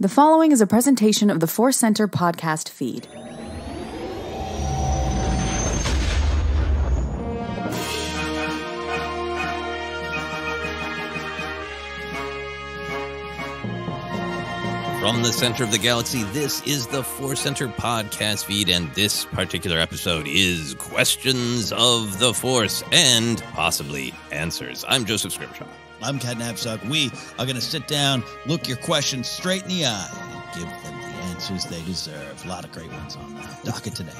The following is a presentation of the Force Center podcast feed. From the center of the galaxy, this is the Force Center podcast feed, and this particular episode is Questions of the Force and possibly answers. I'm Joseph Scrimshaw. I'm Ken Napzok. We are going to sit down, look your questions straight in the eye, and give them the answers they deserve. A lot of great ones on the docket today.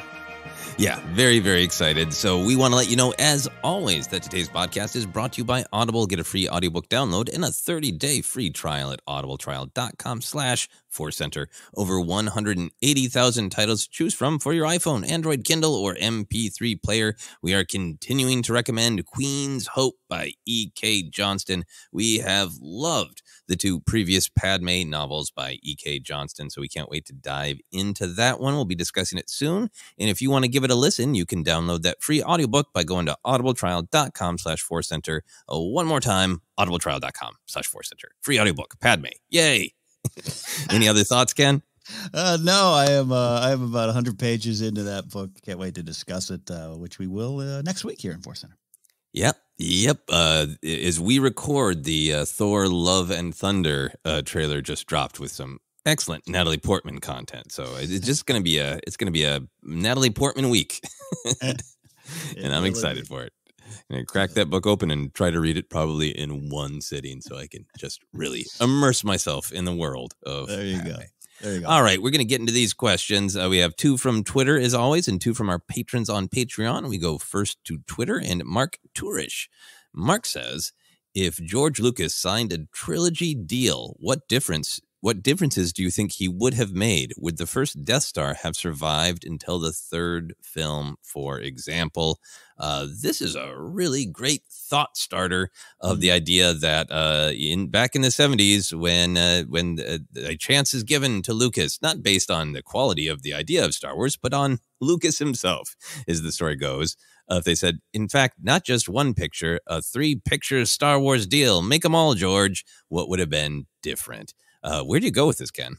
Yeah, very, very excited. So we want to let you know, as always, that today's podcast is brought to you by Audible. Get a free audiobook download and a 30-day free trial at audibletrial.com slash Force Center. Over 180,000 titles to choose from for your iPhone, Android, Kindle, or MP3 player. We are continuing to recommend Queen's Hope by E.K. Johnston. We have loved the two previous Padme novels by E.K. Johnston, so we can't wait to dive into that one. We'll be discussing it soon. And if you want to give it a listen, you can download that free audiobook by going to audibletrial.com slash force center. Uh, one more time, audibletrial.com slash force center. Free audiobook, Padme. Yay! Any other thoughts, Ken? Uh, no, I am. Uh, I am about 100 pages into that book. Can't wait to discuss it, uh, which we will uh, next week here in Force Center. Yep. Yep. Uh, as we record, the uh, Thor Love and Thunder uh, trailer just dropped with some excellent Natalie Portman content. So it's just going to be a it's going to be a Natalie Portman week, and I'm excited for it. I'm crack that book open and try to read it probably in one sitting, so I can just really immerse myself in the world of. There you Padme. go. There you go. All right, we're going to get into these questions. Uh, we have two from Twitter, as always, and two from our patrons on Patreon. We go first to Twitter and Mark Tourish. Mark says, "If George Lucas signed a trilogy deal, what difference? What differences do you think he would have made? Would the first Death Star have survived until the third film, for example?" Uh, this is a really great thought starter of the idea that uh, in back in the 70s when uh, when uh, a chance is given to Lucas not based on the quality of the idea of Star Wars but on Lucas himself as the story goes. Uh, they said in fact not just one picture a three picture Star Wars deal. Make them all George. What would have been different uh, where do you go with this Ken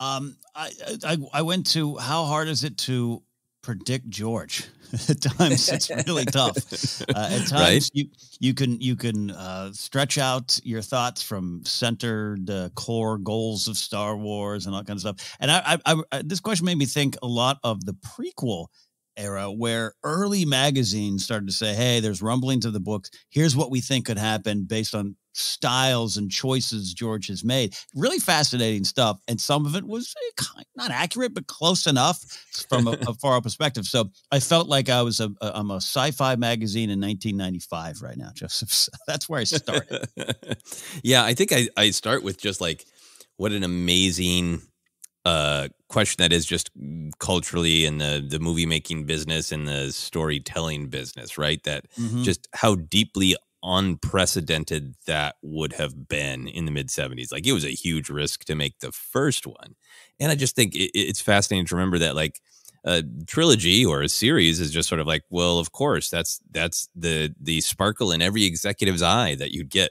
Um, I, I I went to how hard is it to predict George? at times it's really tough. Uh, at times Right. you you can you can uh, stretch out your thoughts from centered uh, core goals of Star Wars and all kind of stuff. And I, I I- this question made me think a lot of the prequel era where early magazines started to say, "Hey, there's rumblings of the books. Here's what we think could happen based on styles and choices George has made." Really fascinating stuff, and some of it was eh, not accurate, but close enough from a, a far perspective. So I felt like I was a, a I'm a sci-fi magazine in 1995 right now, Joseph. So that's where I started. yeah, I think I, I start with just like what an amazing uh, question that is just culturally in the, the movie making business and the storytelling business, right? That Mhm. just how deeply unprecedented that would have been in the mid 70s. Like it was a huge risk to make the first one. And I just think it, it's fascinating to remember that, like, a trilogy or a series is just sort of like, well, of course, that's that's the the sparkle in every executive's eye that you'd get,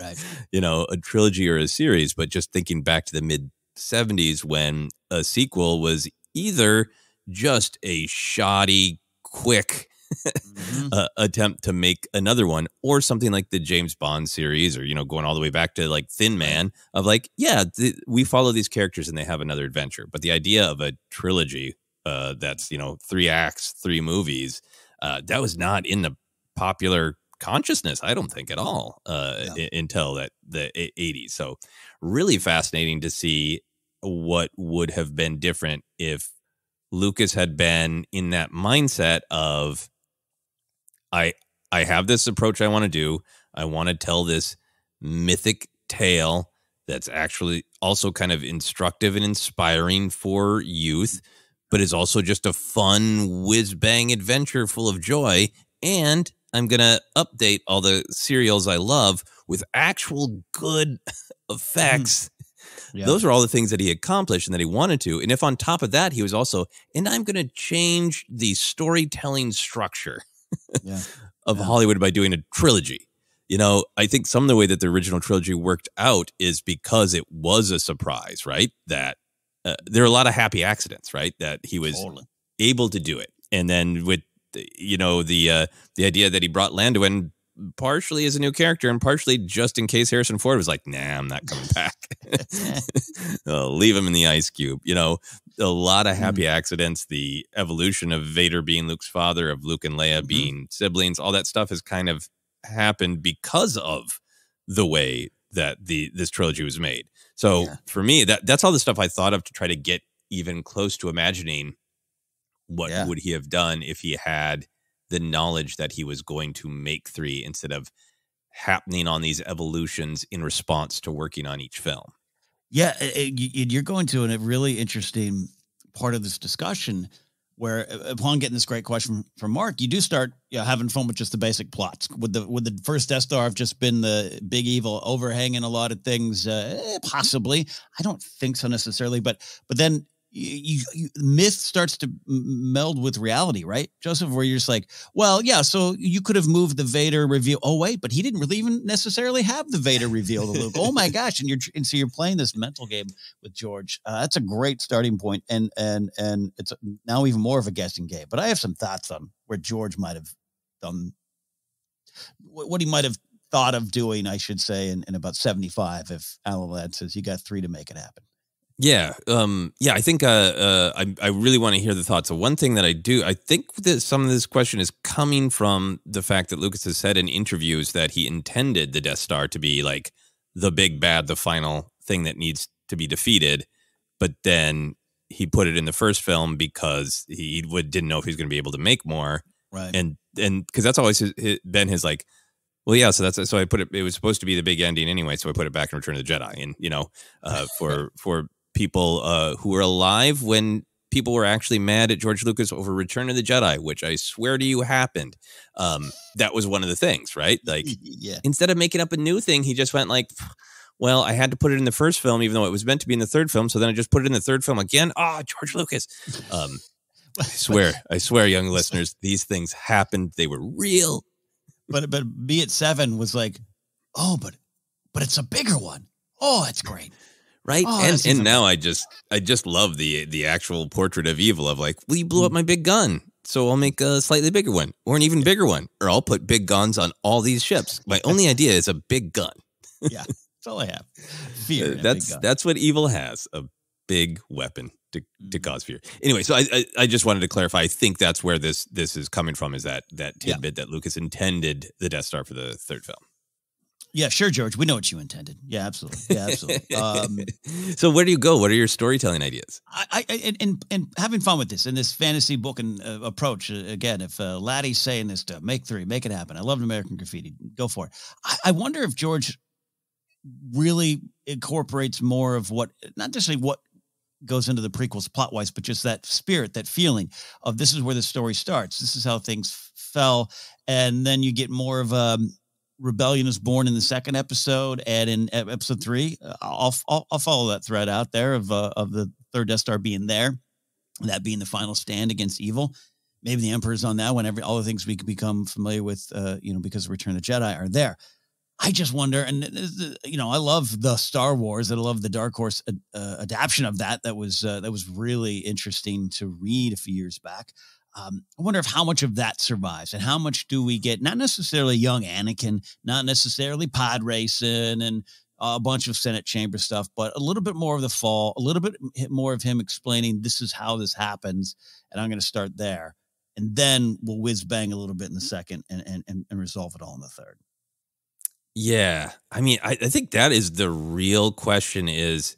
right. you know, a trilogy or a series. But just thinking back to the mid '70s when a sequel was either just a shoddy, quick Mhm. uh, attempt to make another one or something like the James Bond series or you know going all the way back to like Thin Man of like yeah th- we follow these characters and they have another adventure but the idea of a trilogy uh, that's you know three acts three movies uh, that was not in the popular consciousness I don't think at all uh, No. i- until that the e- 80s so really fascinating to see what would have been different if Lucas had been in that mindset of I I have this approach I want to do. I want to tell this mythic tale that's actually also kind of instructive and inspiring for youth, but is also just a fun whiz bang adventure full of joy. And I'm gonna update all the serials I love with actual good effects mm. Yeah. those are all the things that he accomplished and that he wanted to. And if on top of that, he was also, and I'm going to change the storytelling structure yeah. of Yeah. Hollywood by doing a trilogy. you know, I think some of the way that the original trilogy worked out is because it was a surprise, right? That uh, there are a lot of happy accidents, right? That he was Totally. able to do it, and then with the- you know the uh, the idea that he brought Lando in partially as a new character and partially just in case Harrison Ford was like, "Nah, I'm not coming back. Uh, leave him in the ice cube." You know, a lot of happy accidents. The evolution of Vader being Luke's father, of Luke and Leia Mhm. being siblings, all that stuff has kind of happened because of the way that the this trilogy was made. So Yeah. for me, that that's all the stuff I thought of to try to get even close to imagining what Yeah. would he have done if he had the knowledge that he was going to make three instead of happening on these evolutions in response to working on each film. Yeah, uh, uh, y- y- you're going to a really interesting part of this discussion where uh, upon getting this great question from Mark, you do start you know, having fun with just the basic plots. Would the would the first Death Star have just been the big evil overhanging a lot of things? Uh, eh, possibly. I don't think so necessarily, but but then you, you, myth starts to meld with reality, right, Joseph? Where you're just like, well, yeah, so you could have moved the Vader reveal. Oh wait, but he didn't really even necessarily have the Vader reveal to Luke. Oh my gosh, and you're and so you're playing this mental game with George. Uh, that's a great starting point, and and and it's now even more of a guessing game. But I have some thoughts on where George might have done what what he might have thought of doing, I should say, in, in about 75 if Alan Ladd says you got three to make it happen. Yeah, um, yeah. I think uh, uh, I I really want to hear the thoughts. So one thing that I do, I think that some of this question is coming from the fact that Lucas has said in interviews that he intended the Death Star to be like the big bad, the final thing that needs to be defeated, but then he put it in the first film because he would didn't know if he was going to be able to make more, Right. and and because that's always his, his, been his like. Well, yeah, so that's so I put it. It was supposed to be the big ending anyway, so I put it back in Return of the Jedi, and you know, uh, for for people uh, who were alive when people were actually mad at George Lucas over Return of the Jedi, which I swear to you happened. Um, that was one of the things, right? Like yeah. instead of making up a new thing, he just went like, "Well, I had to put it in the first film, even though it was meant to be in the third film. So then I just put it in the third film again. Ah, George Lucas. Um, I swear, I swear, young listeners, these things happened. They were real. But but be it seven was like, oh, but but it's a bigger one. Oh, that's great. Right Oh, and and now i just i just love the the actual portrait of evil of like well you blew up my big gun so i'll make a slightly bigger one or an even bigger one or i'll put big guns on all these ships my only idea is a big gun Yeah, that's all I have. Fear. Uh, and a big that's that's what evil has a big weapon to, to Mhm. cause fear anyway so I, I i just wanted to clarify i think that's where this this is coming from is that that Yeah. tidbit that lucas intended the death star for the third film Yeah, sure, George. We know what you intended. Yeah, absolutely. Yeah, absolutely. Um, so where do you go what are your storytelling ideas I, I and, and and having fun with this and this fantasy book and uh, approach uh, again. If uh, Laddie's saying this stuff, make three, make it happen. I love American Graffiti. Go for it. I, I wonder if George really incorporates more of what, not necessarily what goes into the prequels plot wise, but just that spirit, that feeling of this is where the story starts. This is how things fell, and then you get more of a rebellion is born in the second episode and in episode three uh, i'll i'll, I'll follow that thread out there of uh, of the third death star being there that being the final stand against evil. Maybe the emperor's on that one every all the things we could become familiar with uh you know because of return of the jedi are there. I just wonder and you know i love the star wars and i love the dark horse uh, adaptation of that that was uh, that was really interesting to read a few years back um, I wonder if how much of that survives and how much do we get, not necessarily young Anakin, not necessarily pod racing and a bunch of Senate chamber stuff, but a little bit more of the fall, a little bit more of him explaining this is how this happens. And I'm going to start there. And then we'll whiz bang a little bit in the second and, and, and, and resolve it all in the third. Yeah. I mean, I, I think that is the real question is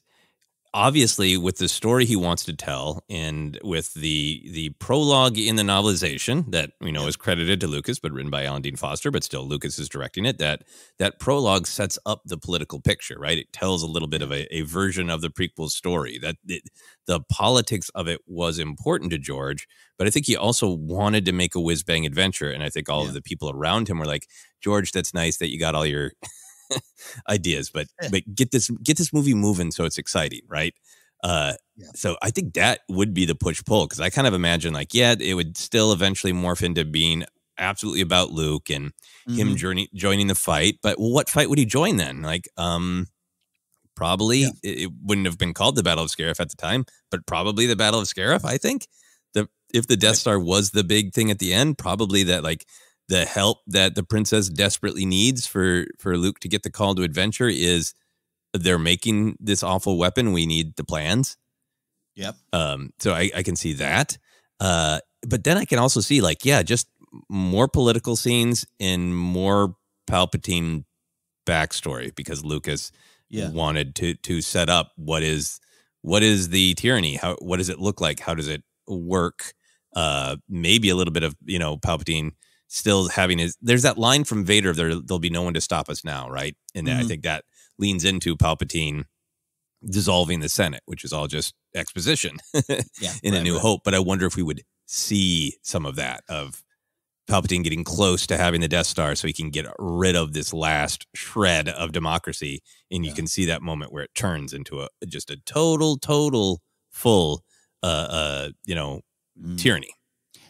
obviously with the story he wants to tell and with the the prologue in the novelization that you know is credited to Lucas but written by Alan Dean Foster but still Lucas is directing it that that prologue sets up the political picture right? It tells a little bit of a, a version of the prequel story that it, the politics of it was important to George but I think he also wanted to make a whiz bang adventure and I think all Yeah. of the people around him were like George that's nice that you got all your ideas but Yeah. but get this get this movie moving so it's exciting right uh Yeah. so i think that would be the push pull because i kind of imagine like yeah it would still eventually morph into being absolutely about Luke and him Mhm. journey, joining the fight. But what fight would he join then? Like, um, probably Yeah. it, it wouldn't have been called the Battle of Scarif at the time, but probably the Battle of Scarif. I think the if the Death. Star was the big thing at the end, probably that like the help that the princess desperately needs for for Luke to get the call to adventure is they're making this awful weapon. We need the plans. Yep. Um, so I, I can see that. Uh, but then I can also see like, yeah, just more political scenes and more Palpatine backstory because Lucas Yeah. wanted to to set up what is what is the tyranny? How what does it look like? How does it work? Uh, maybe a little bit of you know Palpatine still having his. There's that line from Vader. There, there'll be no one to stop us now, right? And I Mhm. think that leans into Palpatine dissolving the Senate, which is all just exposition Yeah. in A New right. Hope. But I wonder if we would see some of that of Palpatine getting close to having the Death Star so he can get rid of this last shred of democracy. And you Yeah. can see that moment where it turns into a just a total, total, full, uh, uh, you know, Mm. tyranny.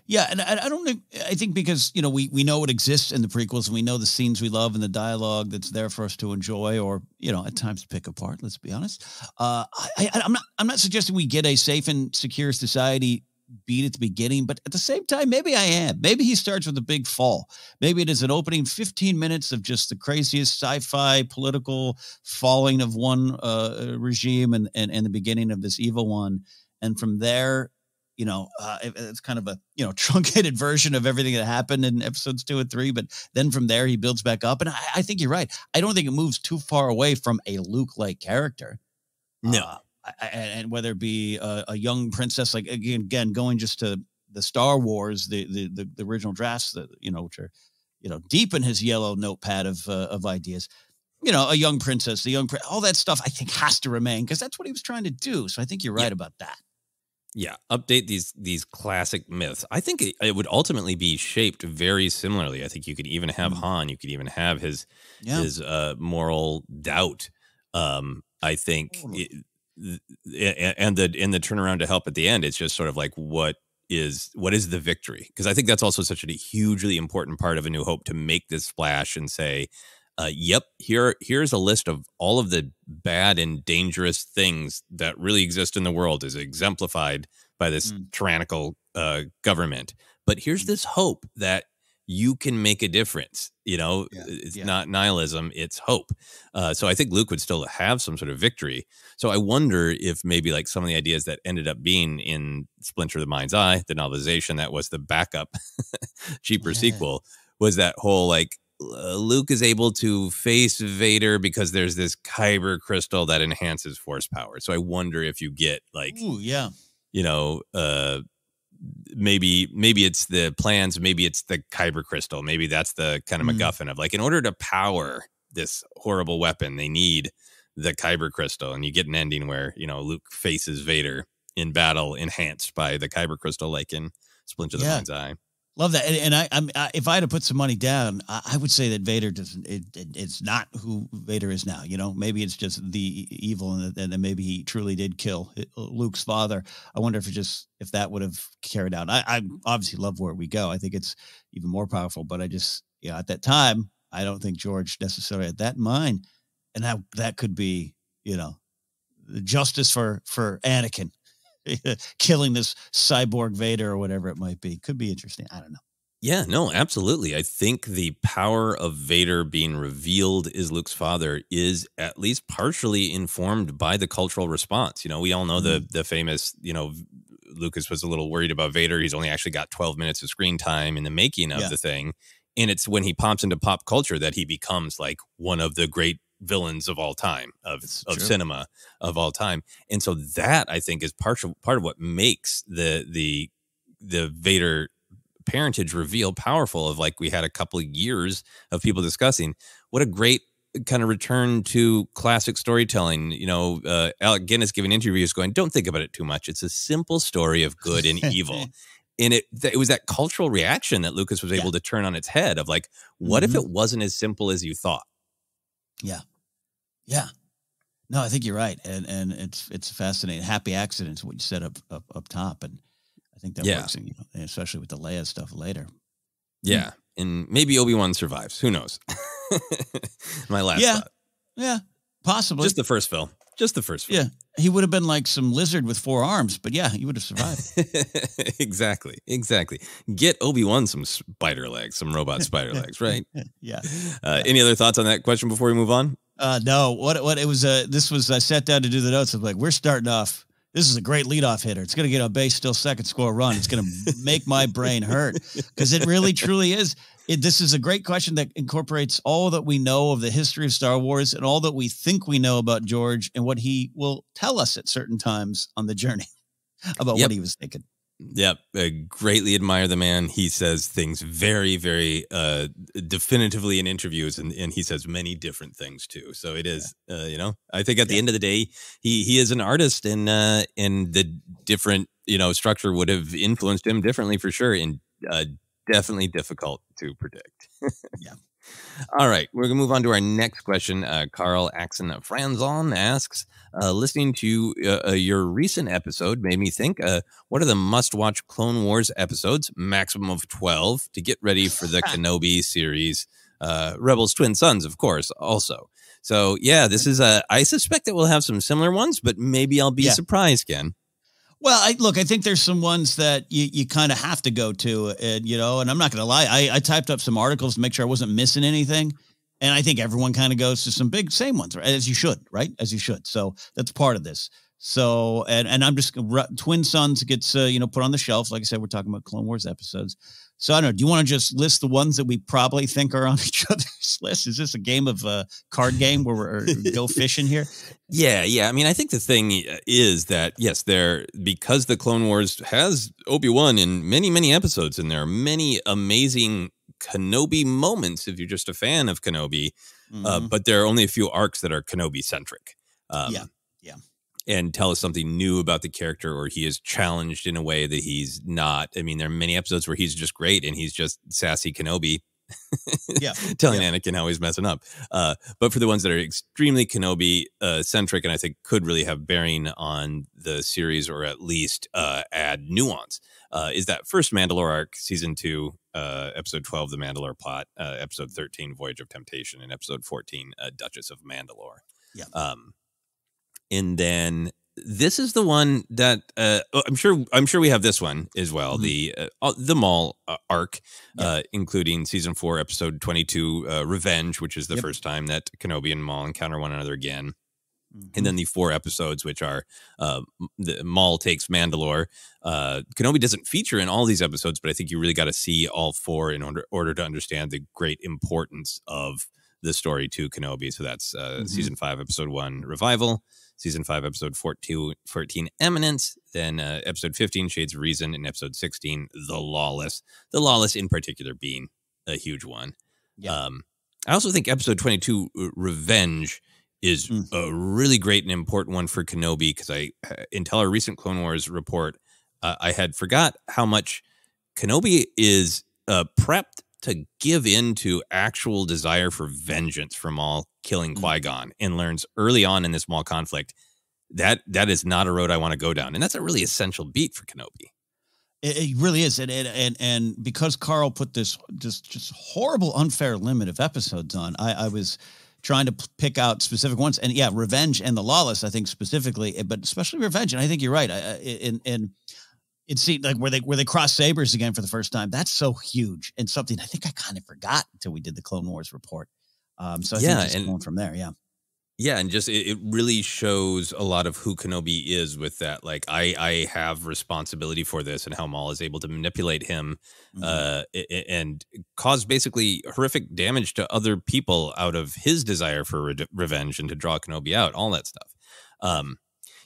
Yeah, and I, I don't I think because you know we we know it exists in the prequels and we know the scenes we love and the dialogue that's there for us to enjoy or you know at times pick apart. Let's be honest. Uh, I, I'm not I'm not suggesting we get a safe and secure society beat at the beginning, but at the same time, maybe I am. Maybe he starts with a big fall. Maybe it is an opening 15 minutes of just the craziest sci-fi political falling of one uh, regime and, and and the beginning of this evil one, and from there you know, uh, it's kind of a you know truncated version of everything that happened in episodes two and three. But then from there, he builds back up, and I, I think you're right. I don't think it moves too far away from a Luke-like character. No. Uh, I- I- and whether it be a, a young princess, like again, again, going just to the Star Wars, the the the, the original drafts, that you know, which are you know deep in his yellow notepad of uh, of ideas. You know, a young princess, the young, all that stuff. I think has to remain because that's what he was trying to do. So I think you're right about that. Yeah, update these these classic myths. I think it, it would ultimately be shaped very similarly. I think you could even have Mm. Han. You could even have his Yeah. his uh, moral doubt. Um, I think, Totally. it, and the in the turnaround to help at the end, it's just sort of like what is what is the victory? Because I think that's also such a hugely important part of A New Hope to make this splash and say, uh, "Yep, here here's a list of all of the bad and dangerous things that really exist in the world, is exemplified by this Mm. tyrannical uh, government. But here's this hope that." You can make a difference. You know, Yeah, it's yeah. not nihilism; it's hope. Uh, so I think Luke would still have some sort of victory. So I wonder if maybe like some of the ideas that ended up being in Splinter of the Mind's Eye, the novelization that was the backup, cheaper Yeah. sequel, was that whole like uh, Luke is able to face Vader because there's this kyber crystal that enhances force power. So I wonder if you get like Ooh, yeah. you know uh maybe maybe it's the plans maybe it's the kyber crystal maybe that's the kind of Mm. macguffin of like in order to power this horrible weapon they need the kyber crystal and you get an ending where you know luke faces vader in battle enhanced by the kyber crystal like in splinter of the Yeah. mind's eye Love that, and, and I, I'm, I, if I had to put some money down, I, I would say that Vader doesn't. It, it, it's not who Vader is now. You know, maybe it's just the evil, and, then maybe he truly did kill uh, Luke's father. I wonder if it just if that would have carried out. I, I obviously love where we go. I think it's even more powerful. But I just, you know, at that time, I don't think George necessarily had that in mind, and that that could be, you know, the justice for for Anakin. killing this cyborg Vader or whatever it might be could be interesting. I don't know. Yeah, no, absolutely. I think the power of Vader being revealed as Luke's father is at least partially informed by the cultural response. You know, we all know the mm-hmm. the famous, you know, Lucas was a little worried about Vader. He's only actually got 12 minutes of screen time in the making of Yeah. the thing. And it's when he pops into pop culture that he becomes like one of the great villains of all time of It's of true. cinema of all time. And so that I think is partial part of what makes the the the Vader parentage reveal powerful of like we had a couple of years of people discussing what a great kind of return to classic storytelling you know uh, alec guinness giving interviews going don't think about it too much it's a simple story of good and evil and it it was that cultural reaction that lucas was Yeah. able to turn on its head of like what if Mhm. it wasn't as simple as you thought Yeah. Yeah. No, I think you're right, and and it's it's fascinating. Happy accidents, what you said up up up top, and I think that Yeah. works, in, you know, especially with the Leia stuff later. Yeah, and maybe Obi Wan survives. Who knows? My last Yeah. thought. Yeah, possibly. Just the first film. Just the first film. yeah, he would have been like some lizard with four arms, but yeah, he would have survived. exactly. Exactly. Get Obi Wan some spider legs, some robot spider legs, right? yeah. Uh, any other thoughts on that question before we move on? Uh, no, what what it was? Uh, this was I sat down to do the notes. I'm like, we're starting off. This is a great leadoff hitter. It's going to get a base still second score run. It's going to make my brain hurt because it really truly is. It, this is a great question that incorporates all that we know of the history of Star Wars and all that we think we know about George and what he will tell us at certain times on the journey about Yep. what he was thinking. Yep, I greatly admire the man. He says things very, very uh, definitively in interviews, and, and he says many different things too. So it is, uh, you know, I think at the Yeah. end of the day, he he is an artist, and uh, and the different you know structure would have influenced him differently for sure, and uh, definitely difficult to predict. Yeah. All right, we're gonna move on to our next question. Uh, Carl Axon Franzon asks, uh, listening to uh, uh, your recent episode made me think. Uh, what are the must-watch Clone Wars episodes? Maximum of twelve to get ready for the Kenobi series. Uh, Rebels Twin Sons, of course, also. So yeah, this is a. I suspect that we'll have some similar ones, but maybe I'll be Yeah. surprised, Ken. Well, I look, I think there's some ones that you, you kind of have to go to, and you know, and I'm not going to lie, I, I typed up some articles to make sure I wasn't missing anything, and I think everyone kind of goes to some big same ones, right? As you should, right? As you should. So that's part of this. So, and and I'm just Twin Sons gets uh, you know put on the shelf. Like I said, we're talking about Clone Wars episodes. So I don't know. Do you want to just list the ones that we probably think are on each other's list? Is this a game of uh, card game where we're go fishing here? Yeah, yeah. I mean, I think the thing is that yes, there because the Clone Wars has Obi Wan in many, many episodes, and there are many amazing Kenobi moments. If you're just a fan of Kenobi, uh, Mhm. but there are only a few arcs that are Kenobi centric. Um, Yeah, yeah. And tell us something new about the character, or he is challenged in a way that he's not. I mean, there are many episodes where he's just great and he's just sassy Kenobi. Yeah, telling Anakin how he's messing up. Uh, but for the ones that are extremely Kenobi uh, centric, and I think could really have bearing on the series, or at least uh, add nuance, uh, is that first Mandalore arc, season two, uh, episode twelve, the Mandalore plot, uh, episode thirteen, Voyage of Temptation, and episode fourteen, uh, Duchess of Mandalore. Yeah. Um, and then this is the one that uh, oh, I'm sure I'm sure we have this one as well. Mhm. The uh, uh, the Maul uh, arc, uh, including season four, episode twenty two, uh, Revenge, which is the Yep. first time that Kenobi and Maul encounter one another again, Mhm. and then the four episodes, which are uh, the Maul takes Mandalore. Uh, Kenobi doesn't feature in all these episodes, but I think you really got to see all four in order order to understand the great importance of the story to Kenobi. So that's uh, Mhm. season five, episode one, Revival. Season five, episode 14, 14 Eminence. Then uh, episode 15, Shades of Reason. And episode 16, The Lawless. The Lawless, in particular, being a huge one. Yeah. Um, I also think episode 22, uh, Revenge, is Mm. a really great and important one for Kenobi because I, until our recent Clone Wars report, uh, I had forgot how much Kenobi is uh, prepped to give in to actual desire for vengeance from all killing Mm. Qui Gon, and learns early on in this Maul conflict that that is not a road I want to go down, and that's a really essential beat for Kenobi. It, it really is, and, and and because Carl put this just just horrible, unfair limit of episodes on, I, I was trying to pick out specific ones, and yeah, Revenge and the Lawless, I think specifically, eh, but especially Revenge, and I think you're right. I, I, and and it seemed like where they where they cross sabers again for the first time. That's so huge and something I think I kind of forgot until we did the Clone Wars report. Um, so I Yeah, think just and- going from there, yeah, Yeah, and just it, it really shows a lot of who Kenobi is with that. Like, I I have responsibility for this, and how Maul is able to manipulate him Mhm. uh, and cause basically horrific damage to other people out of his desire for re- revenge and to draw Kenobi out, all that stuff. Um,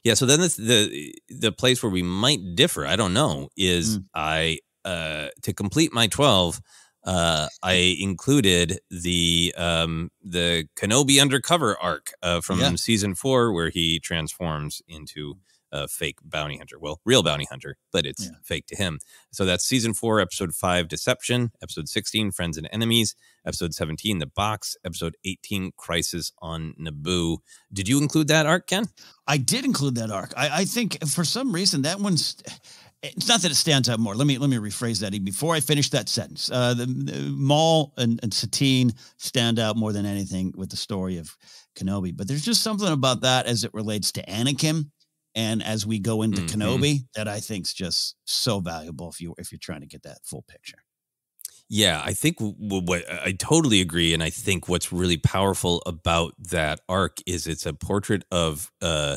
yeah, so then this, the the place where we might differ, I don't know, is Mm. I uh, to complete my twelve. Uh, I included the um, the Kenobi undercover arc uh, from Yeah. season four, where he transforms into a fake bounty hunter. Well, real bounty hunter, but it's Yeah. fake to him. So that's season four, episode five, Deception, episode 16, Friends and Enemies, episode 17, The Box, episode 18, Crisis on Naboo. Did you include that arc, Ken? I did include that arc. I, I think for some reason that one's it's not that it stands out more. Let me let me rephrase that before I finish that sentence. Uh, the, the Maul and, and Satine stand out more than anything with the story of Kenobi. But there's just something about that as it relates to Anakin, and as we go into mm-hmm. Kenobi, that I think is just so valuable if you if you're trying to get that full picture. Yeah, I think what I totally agree, and I think what's really powerful about that arc is it's a portrait of uh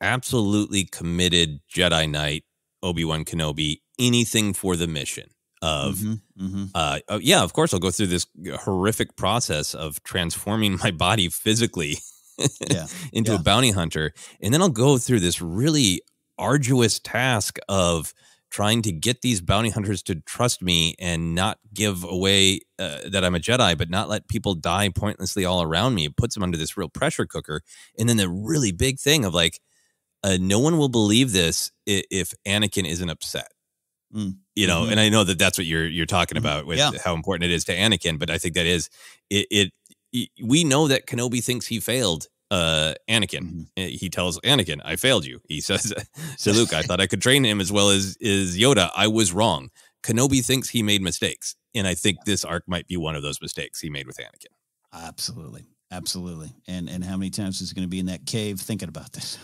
absolutely committed Jedi Knight Obi Wan Kenobi anything for the mission of mm-hmm, mm-hmm. Uh, uh, yeah of course i'll go through this horrific process of transforming my body physically yeah, into yeah. a bounty hunter and then i'll go through this really arduous task of trying to get these bounty hunters to trust me and not give away uh, that i'm a jedi but not let people die pointlessly all around me it puts them under this real pressure cooker and then the really big thing of like uh, no one will believe this if Anakin isn't upset. Mm. You know, mm-hmm. and I know that that's what you're you're talking mm-hmm. about with yeah. how important it is to Anakin, but I think that is it, it we know that Kenobi thinks he failed uh Anakin. Mm-hmm. Eh, he tells Anakin, "I failed you." He says to Luke, "I thought I could train him as well as is Yoda. I was wrong." Kenobi thinks he made mistakes, and I think this arc might be one of those mistakes he made with Anakin. Absolutely, absolutely. And and how many times is going to be in that cave thinking about this?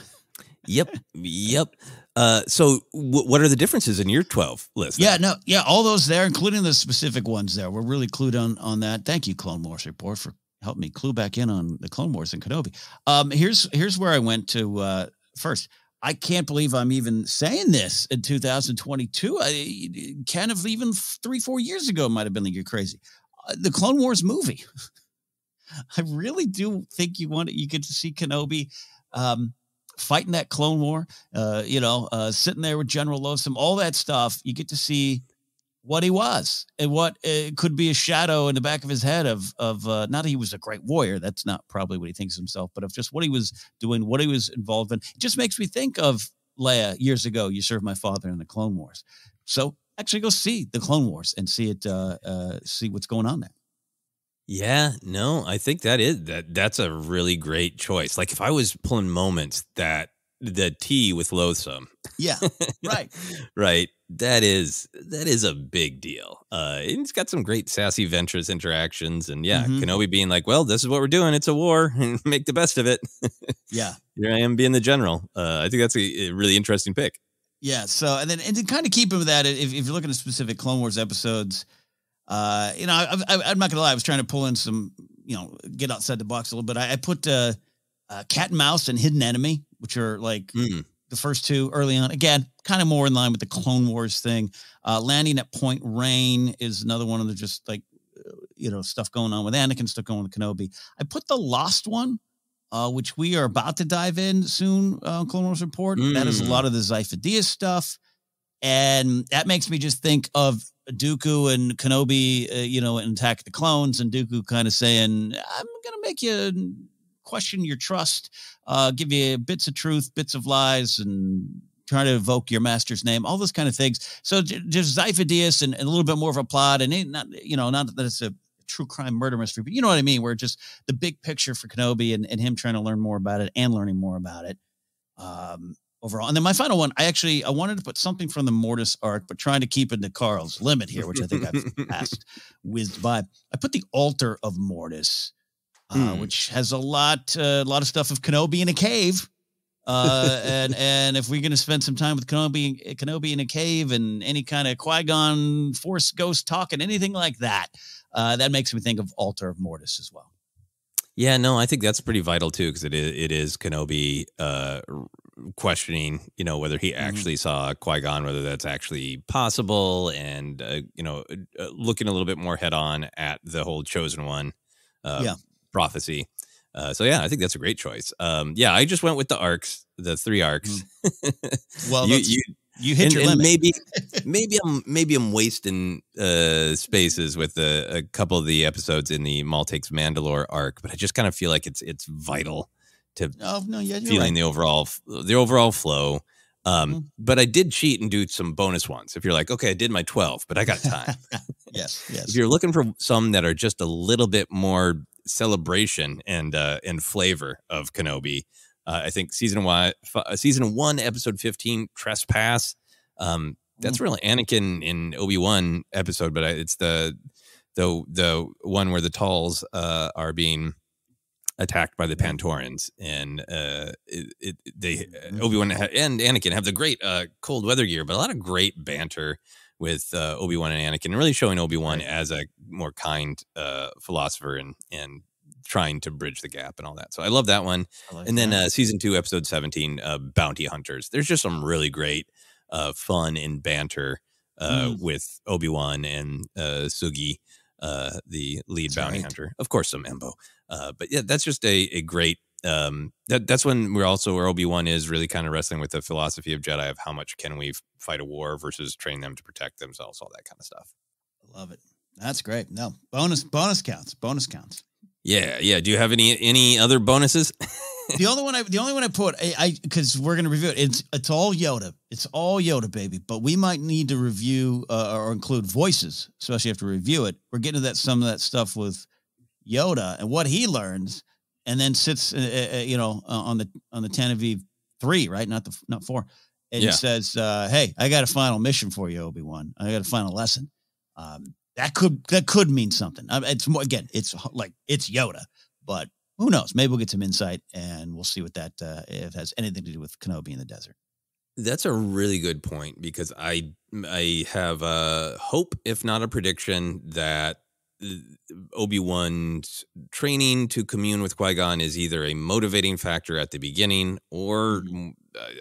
yep, yep. Uh, so, w- what are the differences in your twelve list? Yeah, no, yeah, all those there, including the specific ones there. We're really clued on on that. Thank you, Clone Wars report, for helping me clue back in on the Clone Wars and Kenobi. Um, here's here's where I went to uh, first. I can't believe I'm even saying this in 2022. I kind of even three, four years ago might have been like you're crazy. Uh, the Clone Wars movie. I really do think you want you get to see Kenobi. Um, fighting that Clone War, uh, you know, uh, sitting there with General Loathsom, all that stuff, you get to see what he was and what uh, could be a shadow in the back of his head of of uh, not that he was a great warrior. That's not probably what he thinks himself, but of just what he was doing, what he was involved in. It just makes me think of Leia years ago. You served my father in the Clone Wars, so actually go see the Clone Wars and see it, uh, uh, see what's going on there. Yeah, no, I think that is that that's a really great choice. Like if I was pulling moments that the T with Loathsom. Yeah. Right. right. That is that is a big deal. Uh it's got some great sassy Ventress interactions and yeah, mm-hmm. Kenobi being like, "Well, this is what we're doing. It's a war and make the best of it." yeah. Here I am being the general. Uh I think that's a, a really interesting pick. Yeah, so and then and to kind of keep with that if, if you're looking at specific Clone Wars episodes, uh, you know, I, am not gonna lie. I was trying to pull in some, you know, get outside the box a little bit. I, I put uh, uh, Cat and Mouse and Hidden Enemy, which are like mm. The first two early on. Again, kind of more in line with the Clone Wars thing. Uh, Landing at Point Rain is another one of the just like, uh, you know, stuff going on with Anakin, stuff going with Kenobi. I put the Lost one. Uh, which we are about to dive in soon, uh, Clone Wars Report. Mm. That is a hmm. lot of the Dyas stuff. And that makes me just think of Dooku and Kenobi, uh, you know, and attack the clones, and Dooku kind of saying, "I'm gonna make you question your trust, uh, give you bits of truth, bits of lies, and trying to evoke your master's name, all those kind of things." So just Dyas and, and, a little bit more of a plot, and not, you know, not that it's a true crime murder mystery, but you know what I mean, where just the big picture for Kenobi and, and him trying to learn more about it and learning more about it. Um, overall. And then my final one, I actually I wanted to put something from the Mortis arc, but trying to keep it to Carl's limit here, which I think I've passed whizzed by. I put the altar of Mortis, uh, hmm. which has a lot uh, a lot of stuff of Kenobi in a cave. Uh, and and if we're gonna spend some time with Kenobi, Kenobi in a cave, and any kind of Qui Gon Force ghost talk and anything like that, uh, that makes me think of Altar of Mortis as well. Yeah, no, I think that's pretty vital too because it is it is Kenobi uh, questioning, you know, whether he mm-hmm. actually mm-hmm. saw Qui Gon, whether that's actually possible, and uh, you know, uh, uh, looking a little bit more head on at the whole chosen one uh, yeah. Prophecy. Uh, so yeah, I think that's a great choice. Um, yeah, I just went with the arcs, the three arcs. Mm. well, you, you, you hit and, your and limit. maybe maybe I'm maybe I'm wasting uh, spaces with a, a, couple of the episodes in the takes Mandalore arc, but I just kind of feel like it's it's vital to oh, no, yeah, feeling right. the overall the overall flow. Um, mm-hmm. But I did cheat and do some bonus ones. If you're like, okay, I did my 12, but I got time. yes, yes. If you're looking for some that are just a little bit more celebration and uh, and flavor of Kenobi, uh, I think season one, uh, season one, episode 15, Trespass. Um, That's really Anakin in Obi Wan episode, but I, it's the the the one where the Talz uh, are being attacked by the Pantorans, and uh, it, it, they Obi Wan and Anakin have the great uh, cold weather gear, but a lot of great banter with uh, Obi Wan and Anakin, and really showing Obi Wan Right. as a more kind uh, philosopher and and trying to bridge the gap and all that. So I love that one. Like And then uh, season two, episode seventeen, uh, Bounty Hunters. There's just some really great uh, fun and banter uh, Mm. with Obi Wan and uh, Sugi, uh, the lead That's bounty right. hunter. Of course, some Embo. Uh, but yeah, that's just a, a great. Um, that that's when we're also where Obi Wan is really kind of wrestling with the philosophy of Jedi of how much can we fight a war versus train them to protect themselves, all that kind of stuff. I love it. That's great. No bonus bonus counts. Bonus counts. Yeah, yeah. Do you have any any other bonuses? the only one I the only one I put I because we're gonna review it. It's it's all Yoda. It's all Yoda, baby. But we might need to review uh, or include voices, especially after review it. We're getting to that some of that stuff with Yoda and what he learns, and then sits uh, uh, you know uh, on the on the Tenevive three, right? Not the not four, and Yeah. he says, uh, "Hey, I got a final mission for you, Obi Wan. I got a final lesson." Um, that could that could mean something. Uh, It's more again, it's like it's Yoda, but who knows? Maybe we'll get some insight and we'll see what that uh, if it has anything to do with Kenobi in the desert. That's a really good point because I I have a hope, if not a prediction, that Obi Wan's training to commune with Qui Gon is either a motivating factor at the beginning, or Mhm.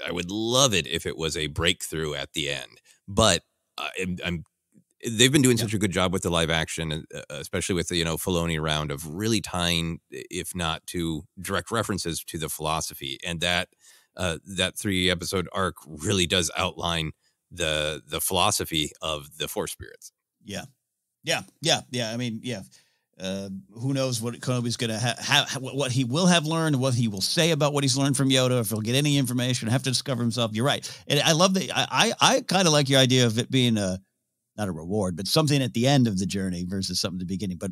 I- would love it if it was a breakthrough at the end. But uh, I'm, I'm they've been doing Yeah. such a good job with the live action, uh, especially with the you know Filoni round of really tying, if not to direct references to the philosophy, and that uh, that three episode arc really does outline the the philosophy of the Force spirits. Yeah, yeah, yeah, yeah. I mean, yeah. Uh, who knows what Kenobi's going to have, ha- what he will have learned, what he will say about what he's learned from Yoda, if he'll get any information, have to discover himself. You're right, and I love the. I I, I kind of like your idea of it being a not a reward, but something at the end of the journey versus something at the beginning. But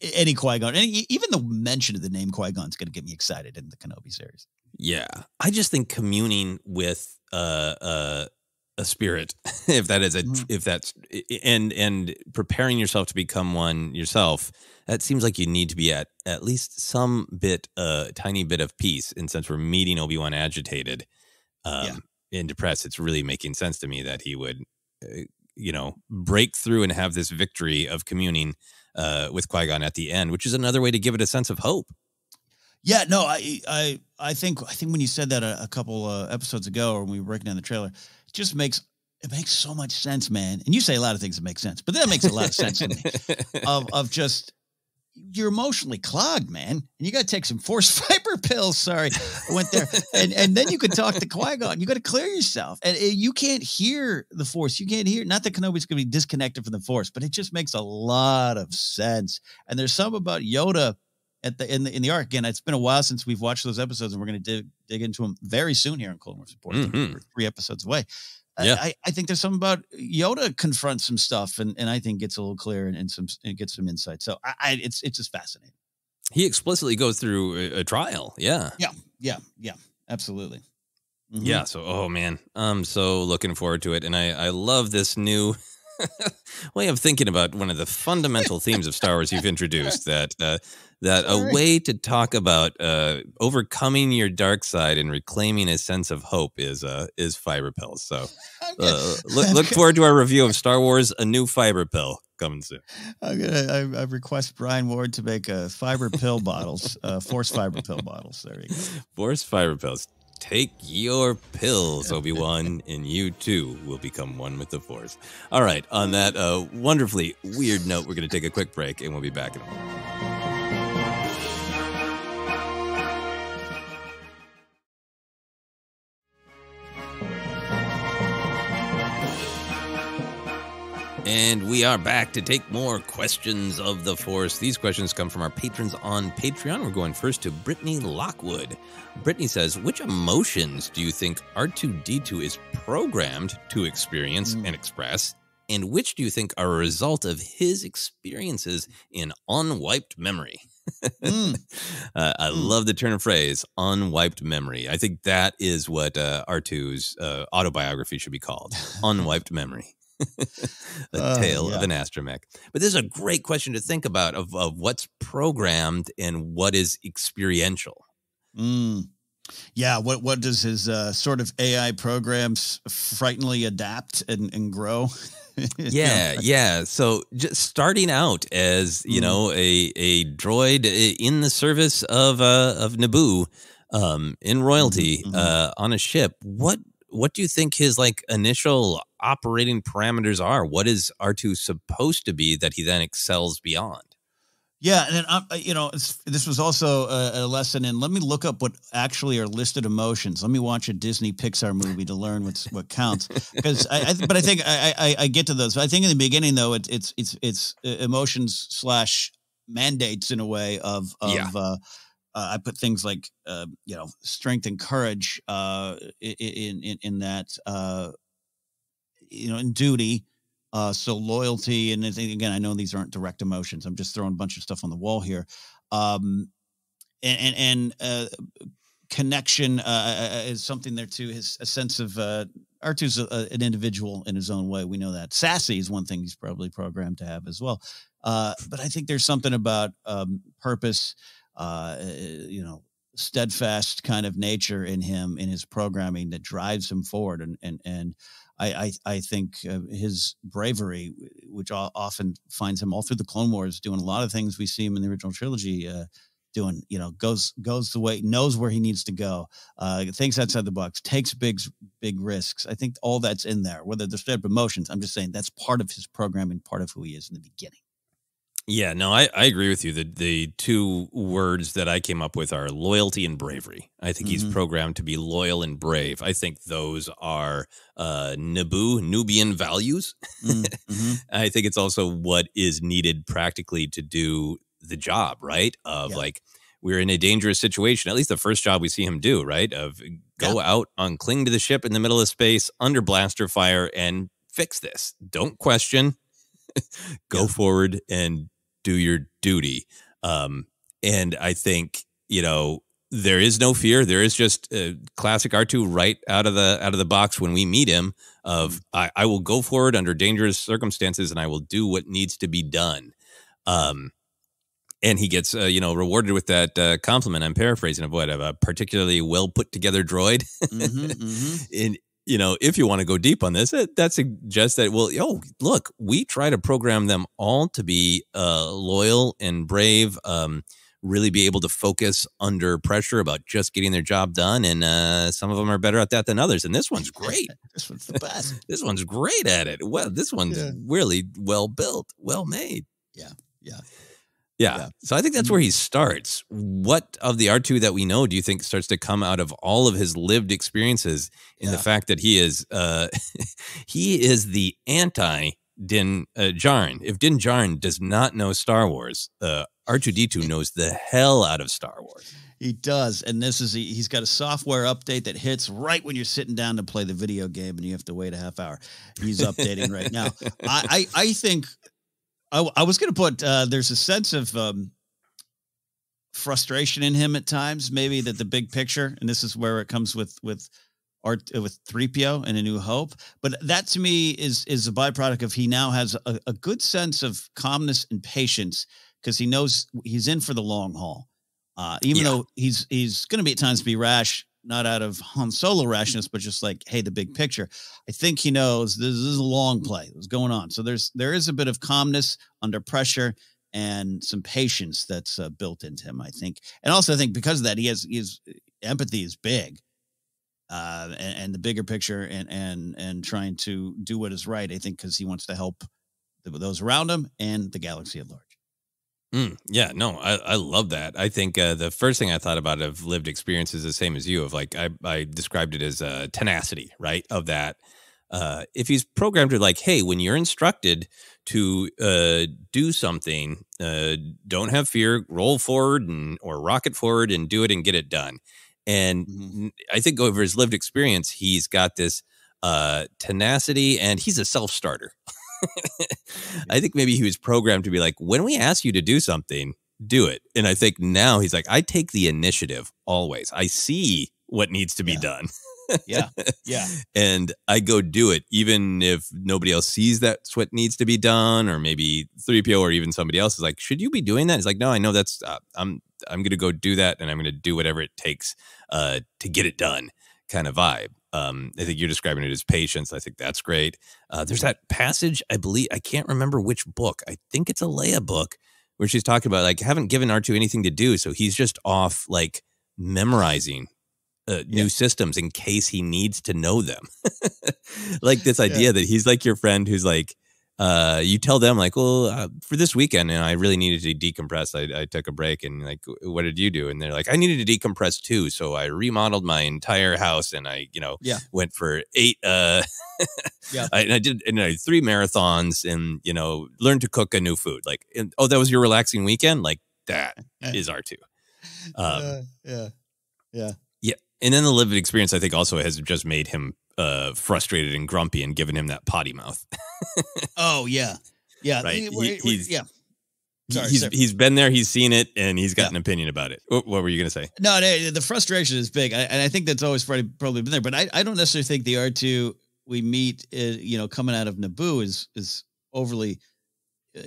any Qui Gon, even the mention of the name Qui Gon is going to get me excited in the Kenobi series. Yeah, I just think communing with uh, uh, a spirit, if that is a, Mhm. if that's and and preparing yourself to become one yourself, that seems like you need to be at at least some bit, a uh, tiny bit of peace. And since we're meeting Obi Wan agitated, um, and depressed, it's really making sense to me that he would, uh, you know, break through and have this victory of communing uh, with Qui Gon at the end, which is another way to give it a sense of hope. Yeah, no, I, I, I think, I think when you said that a, a couple uh, episodes ago, or when we were breaking down the trailer, just makes it makes so much sense, man. And you say a lot of things that make sense, but that makes a lot of sense to me. Of of just you're emotionally clogged, man, and you got to take some force fiber pills. Sorry, I went there, and and then you could talk to Qui Gon. You got to clear yourself, and uh, you can't hear the force. You can't hear. Not that Kenobi's going to be disconnected from the force, but it just makes a lot of sense. And there's some about Yoda at the in the in the arc again. It's been a while since we've watched those episodes, and we're going to dig dig into them very soon here on Clone Wars Report. Mhm. Three episodes away. I- Yeah. I, I think there's something about Yoda confronts some stuff, and, and I think gets a little clearer and, and some and gets some insight. So I, I it's it's just fascinating. he explicitly goes through a, a trial. Yeah. Yeah, yeah, Yeah. absolutely. Mhm. Yeah. So, oh man, I'm so looking forward to it. And I, I love this new way of thinking about one of the fundamental themes of Star Wars you've introduced that, uh, that a way to talk about uh, overcoming your dark side and reclaiming a sense of hope is uh, is fiber pills. So uh, look, look forward to our review of Star Wars: A New Fiber Pill coming soon. I'm gonna I, I request Brian Ward to make a fiber pill bottles, uh, force fiber pill bottles. There you go. Force fiber pills. Take your pills, Obi Wan, and you too will become one with the Force. All right, on that uh, wonderfully weird note, we're going to take a quick break and we'll be back in a moment. And we are back to take more questions of the Force. These questions come from our patrons on Patreon. We're going first to Brittany Lockwood. Brittany says, Which emotions do you think R2D2 is programmed to experience Mm. and express? and which do you think are a result of his experiences in unwiped memory? mm. uh, I mm. love the turn of phrase, unwiped memory. I think that is what uh, R2's uh, autobiography should be called Unwiped Memory. the uh, tale yeah. of an astromech. But this is a great question to think about of, of what's programmed and what is experiential. Mm. Yeah, what what does his uh, sort of AI programs frighteningly adapt and, and grow? yeah, yeah. So just starting out as you mm. know a a droid in the service of uh, of Naboo, um, in royalty mm-hmm. uh, on a ship. What what do you think his like initial operating parameters are? What is R two supposed to be that he then excels beyond? Yeah, and then um, you know this was also a, a, lesson in. Let me look up what actually are listed emotions. Let me watch a Disney Pixar movie to learn what's what counts. Because I, I, but I think I, I, I get to those. I think in the beginning though, it's it's it's it's uh, emotions slash mandates in a way of of. Yeah. Uh, uh, I put things like uh, you know strength and courage uh, in in in that uh, you know in duty uh, so loyalty and again, I know these aren't direct emotions. I'm just throwing a bunch of stuff on the wall here. Um, and and, and uh, connection uh, uh, is something there too. His a sense of uh, R2's a, an individual in his own way. We know that. Sassy is one thing he's probably programmed to have as well. Uh, but I think there's something about um, purpose, uh, you know, steadfast kind of nature in him in his programming that drives him forward and and and I I, I think uh, his bravery, which often finds him all through the Clone Wars, doing a lot of things we see him in the original trilogy. Uh, doing you know goes goes the way knows where he needs to go uh thinks outside the box takes big big risks i think all that's in there whether they're straight emotions i'm just saying that's part of his programming part of who he is in the beginning yeah, no, I, I agree with you. The the two words that I came up with are loyalty and bravery. I think mm-hmm. he's programmed to be loyal and brave. I think those are uh, Naboo Nubian values. Mm-hmm. I think it's also what is needed practically to do the job, right? Of yeah. like we're in a dangerous situation. At least the first job we see him do, right? Of go yeah. out on cling to the ship in the middle of space under blaster fire and fix this. Don't question. go yeah. forward and do your duty. Um, and I think you know there is no fear. There is just uh, classic R two right out of the out of the box when we meet him. Of mm. I, I will go forward under dangerous circumstances and I will do what needs to be done. Um, and he gets uh, you know rewarded with that uh, compliment. I'm paraphrasing of what of a particularly well put together droid. mm-hmm, mm-hmm. And you know, if you want to go deep on this, that, that suggests that, well, oh, look, we try to program them all to be uh, loyal and brave, um, really be able to focus under pressure about just getting their job done. And uh, some of them are better at that than others. And this one's great. this one's the best. this one's great at it. Well, this one's yeah. really well built, well made. Yeah. Yeah. Yeah. yeah. So I think that's where he starts. What of the R2 that we know do you think starts to come out of all of his lived experiences in yeah. the fact that he is uh he is the anti Din uh, Djarin. If Din Djarin does not know Star Wars, uh R2D2 knows the hell out of Star Wars. He does, and this is he's got a software update that hits right when you're sitting down to play the video game, and you have to wait a half hour. He's updating right now. I, I I think I, I was going to put uh, there's a sense of um, frustration in him at times, maybe that the big picture, and this is where it comes with with art uh, with 3PO and A New Hope. But that to me is is a byproduct of he now has a, a good sense of calmness and patience because he knows he's in for the long haul. Uh, even yeah. though he's he's going to be at times be rash not out of Han Solo rashness, but just like, hey, the big picture. I think he knows this, is a long play that's going on. So there's there is a bit of calmness under pressure and some patience that's uh, built into him, I think. And also, I think because of that, he has his empathy is big, uh, and, and, the bigger picture, and and and trying to do what is right. I think because he wants to help the, those around him and the galaxy at large. Mm, yeah, no, I, I love that. I think uh, the first thing I thought about of lived experience is the same as you. Of like, I, I described it as uh, tenacity, right? Of that, uh, if he's programmed to like, hey, when you're instructed to uh, do something, uh, don't have fear, roll forward and or rocket forward and do it and get it done. And mm-hmm. I think over his lived experience, he's got this uh, tenacity, and he's a self starter. I think maybe he was programmed to be like, when we ask you to do something, do it. And I think now he's like, I take the initiative always. I see what needs to be Yeah. done. Yeah. Yeah. and I go do it, even if nobody else sees that's what needs to be done, or maybe 3PO or even somebody else is like, should you be doing that? He's like, no, I know that's, uh, I'm, I'm going to go do that and I'm going to do whatever it takes uh, to get it done kind of vibe. Um, I think you're describing it as patience. I think that's great. Uh, there's that passage, I believe, I can't remember which book. I think it's a Leia book where she's talking about like haven't given R2 anything to do. So he's just off like memorizing uh, new Yeah. systems in case he needs to know them. like this idea that he's like your friend who's like, uh, you tell them like, well, uh, for this weekend, and I really needed to decompress. I, I took a break, and like, what did you do? And they're like, I needed to decompress too, so I remodeled my entire house, and I, you know, Yeah. went for eight. Uh, Yeah. I, and I did, and I did three marathons, and you know, learned to cook a new food. Like, and, oh, that was your relaxing weekend. Like that is R two. Um, Uh, yeah. Yeah. and then the lived experience, I think, also has just made him uh, frustrated and grumpy and giving him that potty mouth. Oh yeah. Yeah. Right. He- He- he's- yeah. Sorry, he's he's been there, he's seen it, and he's got Yeah. an opinion about it. What, what were you going to say? No, no, the frustration is big, I- and I think that's always probably probably been there. But I, I don't necessarily think the R two we meet, uh, you know, coming out of Naboo is is overly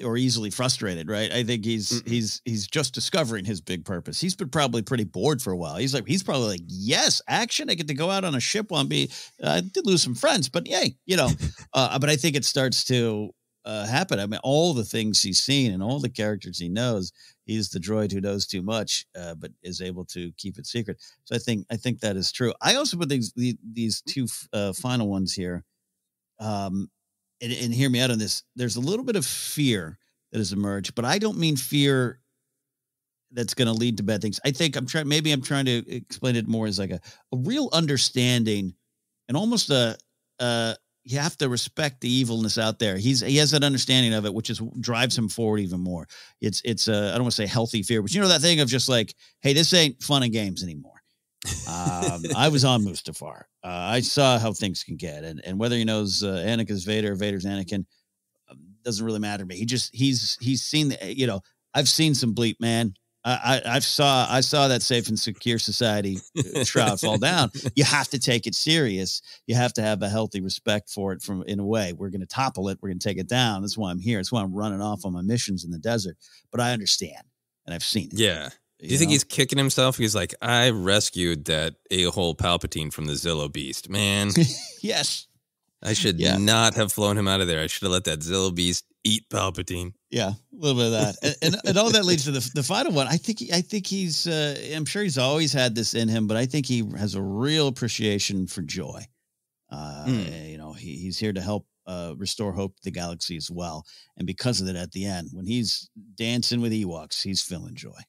or easily frustrated, right? I think he's Mm-mm. he's he's just discovering his big purpose. He's been probably pretty bored for a while. He's like he's probably like, yes, action. I get to go out on a ship while be. I did lose some friends, but yay, you know. uh, but I think it starts to uh, happen. I mean, all the things he's seen and all the characters he knows, he's the droid who knows too much, uh, but is able to keep it secret. So I think I think that is true. I also put these the, these two uh, final ones here, um, and, and hear me out on this. There's a little bit of fear that has emerged, but I don't mean fear that's going to lead to bad things. I think I'm trying. Maybe I'm trying to explain it more as like a, a real understanding and almost a. Uh, you have to respect the evilness out there. He's he has that understanding of it, which is drives him forward even more. It's it's a I don't want to say healthy fear, but you know that thing of just like, hey, this ain't fun and games anymore. Um, I was on Mustafar. Uh, I saw how things can get, and and whether he knows uh, Anakin's Vader, or Vader's Anakin, um, doesn't really matter to me. He just he's he's seen the you know I've seen some bleep man. I, I I've saw I saw that safe and secure society uh, shroud fall down. You have to take it serious. You have to have a healthy respect for it. From in a way, we're going to topple it. We're going to take it down. That's why I'm here. That's why I'm running off on my missions in the desert. But I understand, and I've seen it. Yeah. Do you, think know? he's kicking himself? He's like, I rescued that a hole Palpatine from the Zillo Beast. Man, yes. I should Yeah. not have flown him out of there. I should have let that Zillo Beast eat Palpatine. Yeah, a little bit of that, and, and, and all that leads to the the final one. I think he, I think he's uh, I'm sure he's always had this in him, but I think he has a real appreciation for joy. Uh, Hmm. You know, he, he's here to help uh, restore hope to the galaxy as well, and because of that, at the end, when he's dancing with Ewoks, he's feeling joy.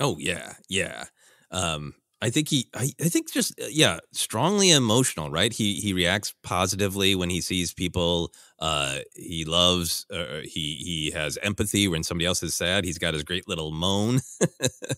Oh yeah, yeah. Um, I think he, I, I think just uh, yeah, strongly emotional, right? He he reacts positively when he sees people. Uh, he loves. Uh, he he has empathy when somebody else is sad. He's got his great little moan.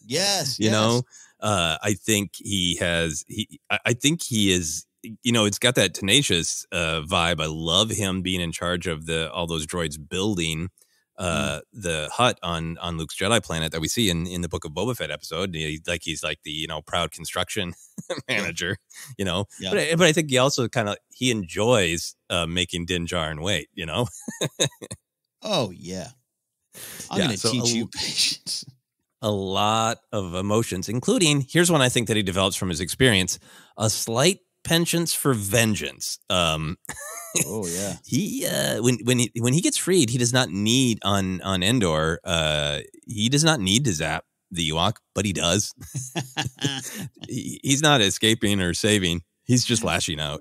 Yes, you know. Uh, I think he has. He I, I think he is. You know, it's got that tenacious uh, vibe. I love him being in charge of the all those droids building uh the hut on on Luke's Jedi planet that we see in in the book of Boba Fett episode. He, like he's like the you know proud construction manager you know? Yeah. but I, but I think he also kind of he enjoys uh making Din Djarin wait you know? Oh yeah, I'm Yeah, going to so teach a- you patience. a lot of emotions including here's one I think that he develops from his experience a slight penchant for vengeance. Um Oh yeah, he uh when when he when he gets freed he does not need on on Endor uh he does not need to zap the Ewok but he does. He, he's not escaping or saving. He's just lashing out.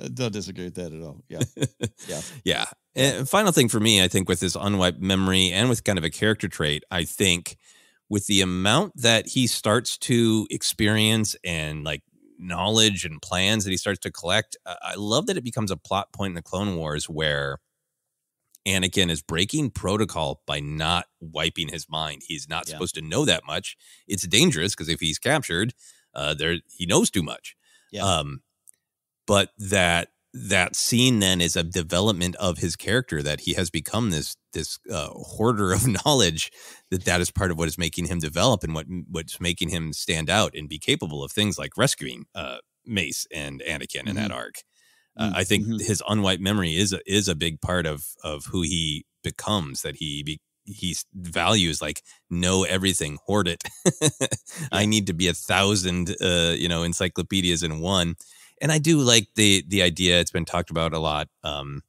I don't disagree with that at all. Yeah, yeah, yeah. And final thing for me i think with this unwiped memory and with kind of a character trait i think with the amount that he starts to experience and like knowledge and plans that he starts to collect i love that it becomes a plot point in the clone wars where anakin is breaking protocol by not wiping his mind he's not Yeah. supposed to know that much it's dangerous because if he's captured uh there he knows too much Yeah. um but that that scene then is a development of his character that he has become this this uh, hoarder of knowledge that that is part of what is making him develop and what what's making him stand out and be capable of things like rescuing uh, Mace and Anakin in that Mhm. arc. Uh, I think Mhm. his unwiped memory is a, is a big part of of who he becomes. That he be, he values like know everything, hoard it. I need to be a thousand, uh, you know, encyclopedias in one. And I do like the the idea. It's been talked about a lot. Um,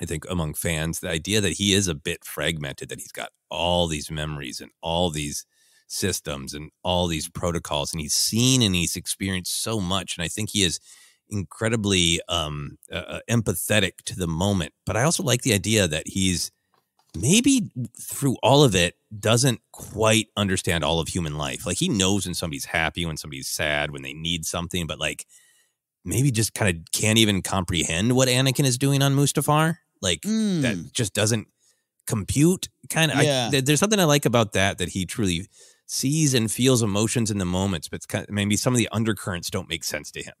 I think among fans, the idea that he is a bit fragmented, that he's got all these memories and all these systems and all these protocols, and he's seen and he's experienced so much. And I think he is incredibly um, uh, empathetic to the moment. But I also like the idea that he's maybe through all of it doesn't quite understand all of human life. Like he knows when somebody's happy, when somebody's sad, when they need something, but like maybe just kind of can't even comprehend what Anakin is doing on Mustafar. Like Mm. that just doesn't compute. Kind of, Yeah. there's something I like about that that he truly sees and feels emotions in the moments, but kind of, maybe some of the undercurrents don't make sense to him.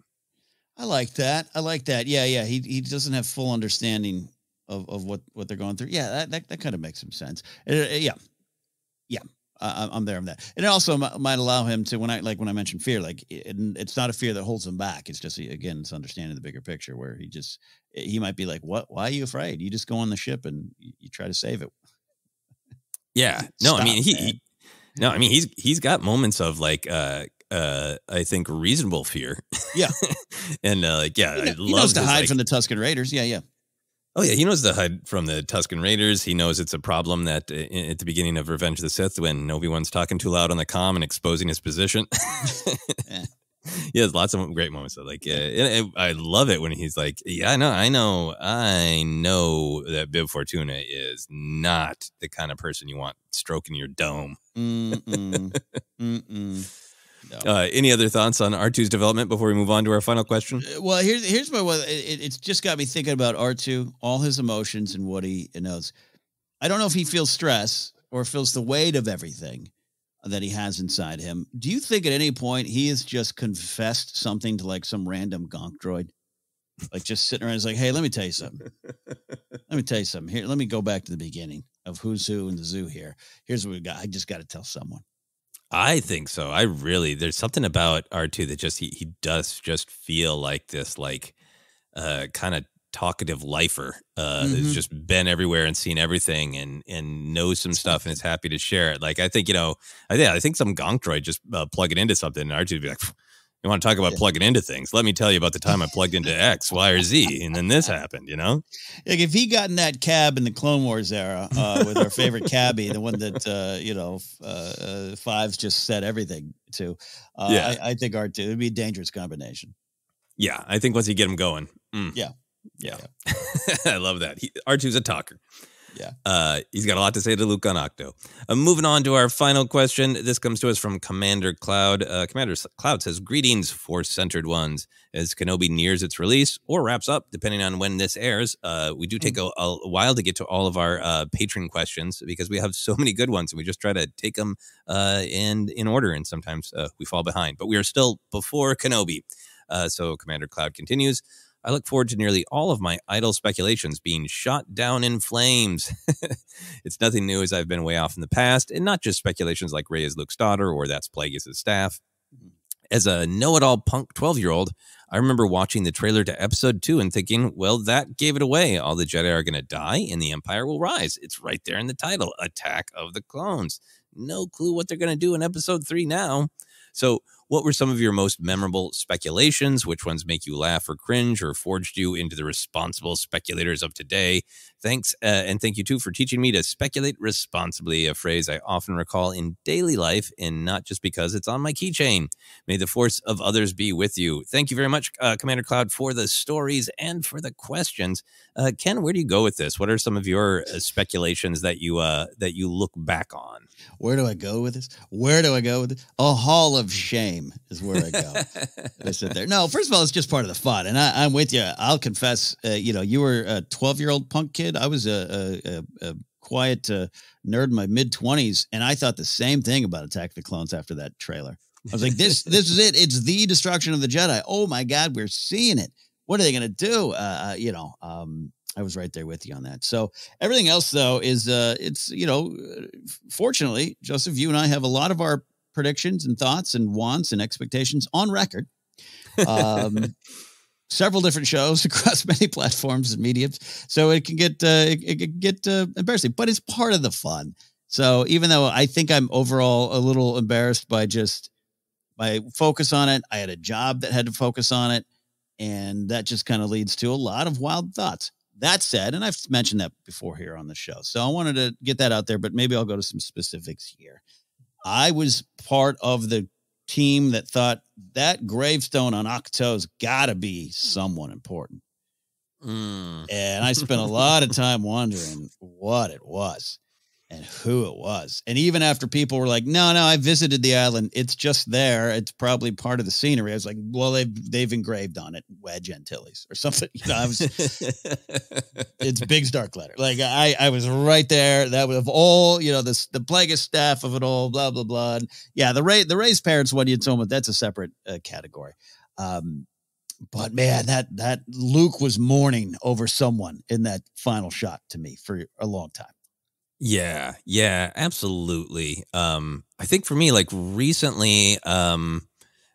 I like that. I like that. Yeah, yeah. He he doesn't have full understanding of, of what what they're going through. Yeah, that that, that kind of makes some sense. Uh, yeah, yeah. I, I'm there on that, and it also mi- might allow him to when I like when I mentioned fear, like it, it's not a fear that holds him back. It's just again, it's understanding the bigger picture where he just he might be like, "What? Why are you afraid? You just go on the ship and you, you try to save it." Yeah. No, I mean he, he no, I mean he's he's got moments of like uh uh I think reasonable fear. Yeah. and uh like yeah, He, I he knows to his, hide like- from the Tusken Raiders. Yeah, yeah. Oh yeah, he knows the hide from the Tusken Raiders. He knows it's a problem that uh, at the beginning of Revenge of the Sith, when Obi Wan's talking too loud on the comm and exposing his position. Yeah. He has lots of great moments. Like, uh, and- and I love it when he's like, "Yeah, I know, I know, I know that Bib Fortuna is not the kind of person you want stroking your dome." Mm-mm. Mm-mm. No. Uh, any other thoughts on R2's development before we move on to our final question? Uh, Well, here's here's my one. It, it's just got me thinking about R two, all his emotions and what he knows. I don't know if he feels stress or feels the weight of everything that he has inside him. Do you think at any point he has just confessed something to like some random gonk droid? Like just sitting around, he's like, "Hey, let me tell you something. Let me tell you something. Here, let me go back to the beginning of who's who in the zoo. Here, here's what we got. I just got to tell someone. I think so. I really there's something about R2 that just he he does just feel like this like uh kind of talkative lifer uh Mhm. that's just been everywhere and seen everything and and knows some stuff and is happy to share it. Like I think, you know, I think I think some gonk droid just uh, plug it into something and R2 would be like you want to talk about Yeah. plugging into things? Let me tell you about the time I plugged into X, Y, or Z, and then this happened. You know? Like if he got in that cab in the Clone Wars era uh, with our favorite cabbie, the one that uh, you know uh, uh, Fives just said everything to, uh, Yeah. I, I think R two would be a dangerous combination. Yeah, I think once you get him going, mm. Yeah. yeah, I love that. He, R2's a talker. Yeah. Uh, he's got a lot to say to Luke on Ahch-To. Uh, moving on to our final question. This comes to us from Commander Cloud. Uh, Commander Cloud says, Greetings, Force centered ones. As Kenobi nears its release or wraps up, depending on when this airs, uh, we do take a, a while to get to all of our uh, patron questions because we have so many good ones and we just try to take them uh, in, in order. And sometimes uh, we fall behind, but we are still before Kenobi. Uh, so Commander Cloud continues. I look forward to nearly all of my idle speculations being shot down in flames. it's nothing new as I've been way off in the past, and not just speculations like Rey is Luke's daughter or that's Plagueis' staff. As a know it all punk 12 year old, I remember watching the trailer to episode two and thinking, well, that gave it away. All the Jedi are going to die and the Empire will rise. It's right there in the title Attack of the Clones. No clue what they're going to do in episode three now. So, what were some of your most memorable speculations? Which ones make you laugh or cringe or forged you into the responsible speculators of today? Thanks. Uh, and thank you too for teaching me to speculate responsibly, a phrase I often recall in daily life and not just because it's on my keychain. May the force of others be with you. Thank you very much, uh, Commander Cloud, for the stories and for the questions. Uh, Ken, where do you go with this? What are some of your uh, speculations that you uh, that you look back on? Where do I go with this? Where do I go with it? A hall of shame is where I go. I sit there. No, first of all, it's just part of the fun, and I, I'm with you. I'll confess. Uh, you know, you were a 12 year old punk kid. I was a, a, a, quiet uh, nerd in my mid 20s, and I thought the same thing about Attack the Clones after that trailer. I was like, this this is it. It's the destruction of the Jedi. Oh my God, we're seeing it. what are they going to do? Uh, you know, um, I was right there with you on that. So everything else though is uh it's you know fortunately Joseph you and I have a lot of our predictions and thoughts and wants and expectations on record. Um several different shows across many platforms and mediums. So it can get uh it, it can get uh, embarrassing, but it's part of the fun. So even though I think I'm overall a little embarrassed by just my focus on it, I had a job that had to focus on it and that just kind of leads to a lot of wild thoughts. That said, and I've mentioned that before here on the show. So I wanted to get that out there, but maybe I'll go to some specifics here. I was part of the team that thought that gravestone on Ahch-To's got to be someone important. Mm. And I spent a lot of time wondering what it was and who it was. And even after people were like, "No, no, I visited the island. It's just there. It's probably part of the scenery." I was like, "Well, they've they've engraved on it Wedge Antilles or something." You know, I was. it's big dark letter. Like I I was right there. That was of all you know the the Plagueis staff of it all. Blah blah blah. And yeah, the Rey the Rey's parents one you told me that's a separate uh, category. Um, but man, that that Luke was mourning over someone in that final shot to me for a long time. Yeah, yeah, absolutely. Um, I think for me, like recently, um,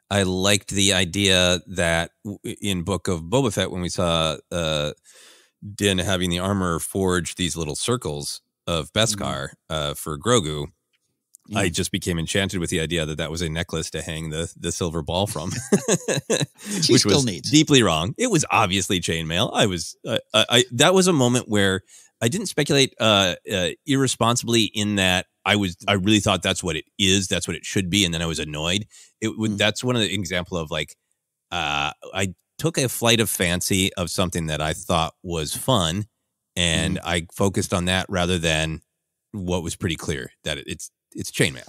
I liked the idea that in Book of Boba Fett, when we saw uh, Din having the armor forge these little circles of mm-hmm. Beskar uh, for Grogu, yeah. I just became enchanted with the idea that that was a necklace to hang the the silver ball from, which was needs. deeply wrong. It was obviously chainmail. I was, uh, I, I, that was a moment where I didn't speculate uh, uh, irresponsibly in that I was I really thought that's what it is, that's what it should be, and then I was annoyed. It would mm. that's one of the example of like uh, I took a flight of fancy of something that I thought was fun, and mm. I focused on that rather than what was pretty clear that it's it's chainmail.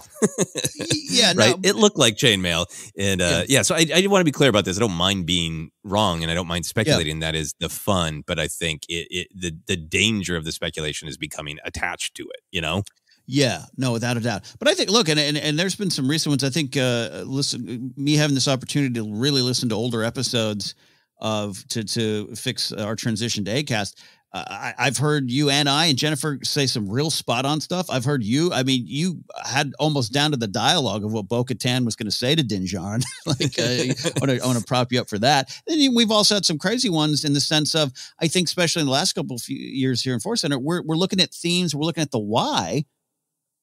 yeah, right. No. It looked like chainmail, and uh, yeah. yeah. So I, I want to be clear about this. I don't mind being wrong, and I don't mind speculating. Yeah. That is the fun, but I think it, it the the danger of the speculation is becoming attached to it. You know. Yeah, no, without a doubt. But I think, look, and and, and there's been some recent ones. I think, uh, listen, me having this opportunity to really listen to older episodes of to to fix our transition to Acast I, have heard you and I and Jennifer say some real spot on stuff. I've heard you. I mean, you had almost down to the dialogue of what Bo Katan was going to say to Din like, uh, I want to prop you up for that. And we've also had some crazy ones in the sense of, I think, especially in the last couple of years here in Force Center, we're, we're looking at themes, we're looking at the why.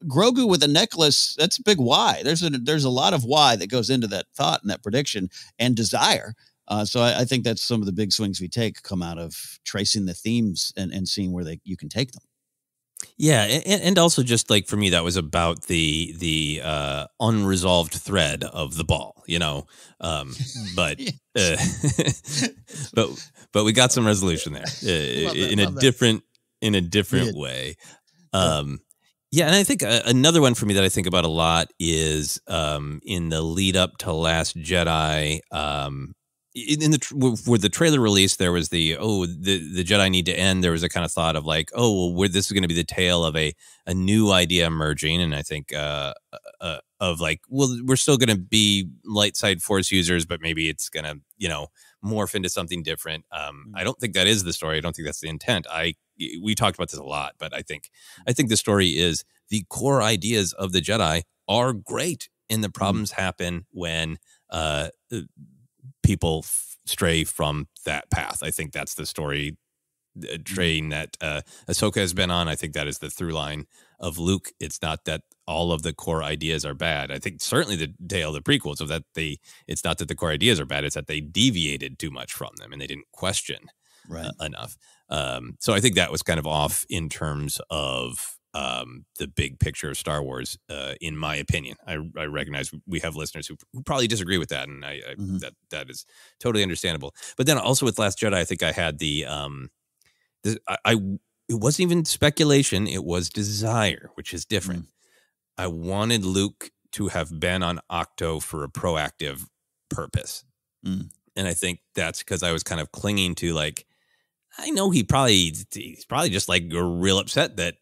Grogu with a necklace, that's a big why. There's a there's a lot of why that goes into that thought and that prediction and desire. Uh, so I, I, think that's some of the big swings we take come out of tracing the themes and, and seeing where they you can take them. Yeah, and, and also just like for me, that was about the the uh, unresolved thread of the ball, you know. Um, but uh, but but we got some resolution there uh, in a different in a different way. Um, yeah, and I think uh, another one for me that I think about a lot is um, in the lead up to Last Jedi. Um, in the with the trailer release, there was the oh the the Jedi need to end. There was a kind of thought of like oh well, this is going to be the tale of a a new idea emerging, and I think uh, uh, uh of like well we're still going to be light side Force users, but maybe it's going to you know morph into something different. Um, mm. I don't think that is the story. I don't think that's the intent. I we talked about this a lot, but I think I think the story is the core ideas of the Jedi are great, and the mm. problems mm. happen when uh, uh people f- stray from that path. I think that's the story uh, mm-hmm. train that uh, Ahsoka has been on. I think that is the through line of Luke. It's not that all of the core ideas are bad. I think certainly the tale of the prequels of that they. It's not that the core ideas are bad. It's that they deviated too much from them and they didn't question right. uh, enough. Um, so I think that was kind of off in terms of um, the big picture of Star Wars, uh, in my opinion. I, I, recognize we have listeners who, who, probably disagree with that, and I, I mm-hmm. that that is totally understandable. But then also with Last Jedi, I think I had the um, the, I, I it wasn't even speculation; it was desire, which is different. Mm. I wanted Luke to have been on Ahch-To for a proactive purpose, mm. and I think that's because I was kind of clinging to like I know he probably he's probably just like real upset that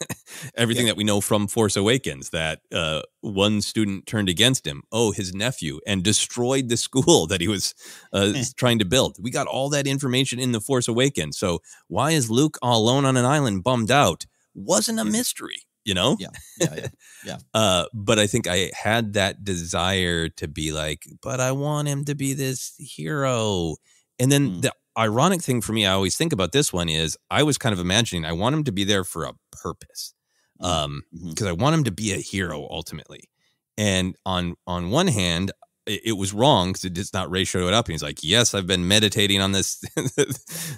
everything yeah. that we know from Force Awakens that uh, one student turned against him, oh, his nephew, and destroyed the school that he was uh, trying to build. We got all that information in The Force Awakens. So why is Luke all alone on an island, bummed out? Wasn't a mystery, you know? Yeah. Yeah. Yeah. yeah. uh, but I think I had that desire to be like, but I want him to be this hero. And then mm. the ironic thing for me, I always think about this one is I was kind of imagining I want him to be there for a purpose. Mm, um, because mm-hmm. I want him to be a hero ultimately. And on on one hand, it, it was wrong because it's not Rey showed it up and he's like, Yes, I've been meditating on this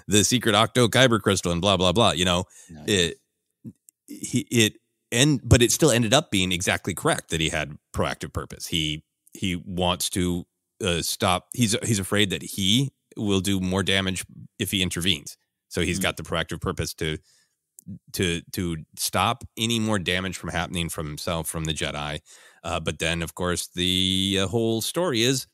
the secret Ahch-To kyber crystal and blah blah blah. You know, nice. it he it and but it still ended up being exactly correct that he had proactive purpose. He he wants to uh, stop. He's he's afraid that he will do more damage if he intervenes. So he's mm-hmm. got the proactive purpose to to to stop any more damage from happening from himself from the Jedi. Uh, but then, of course, the uh, whole story is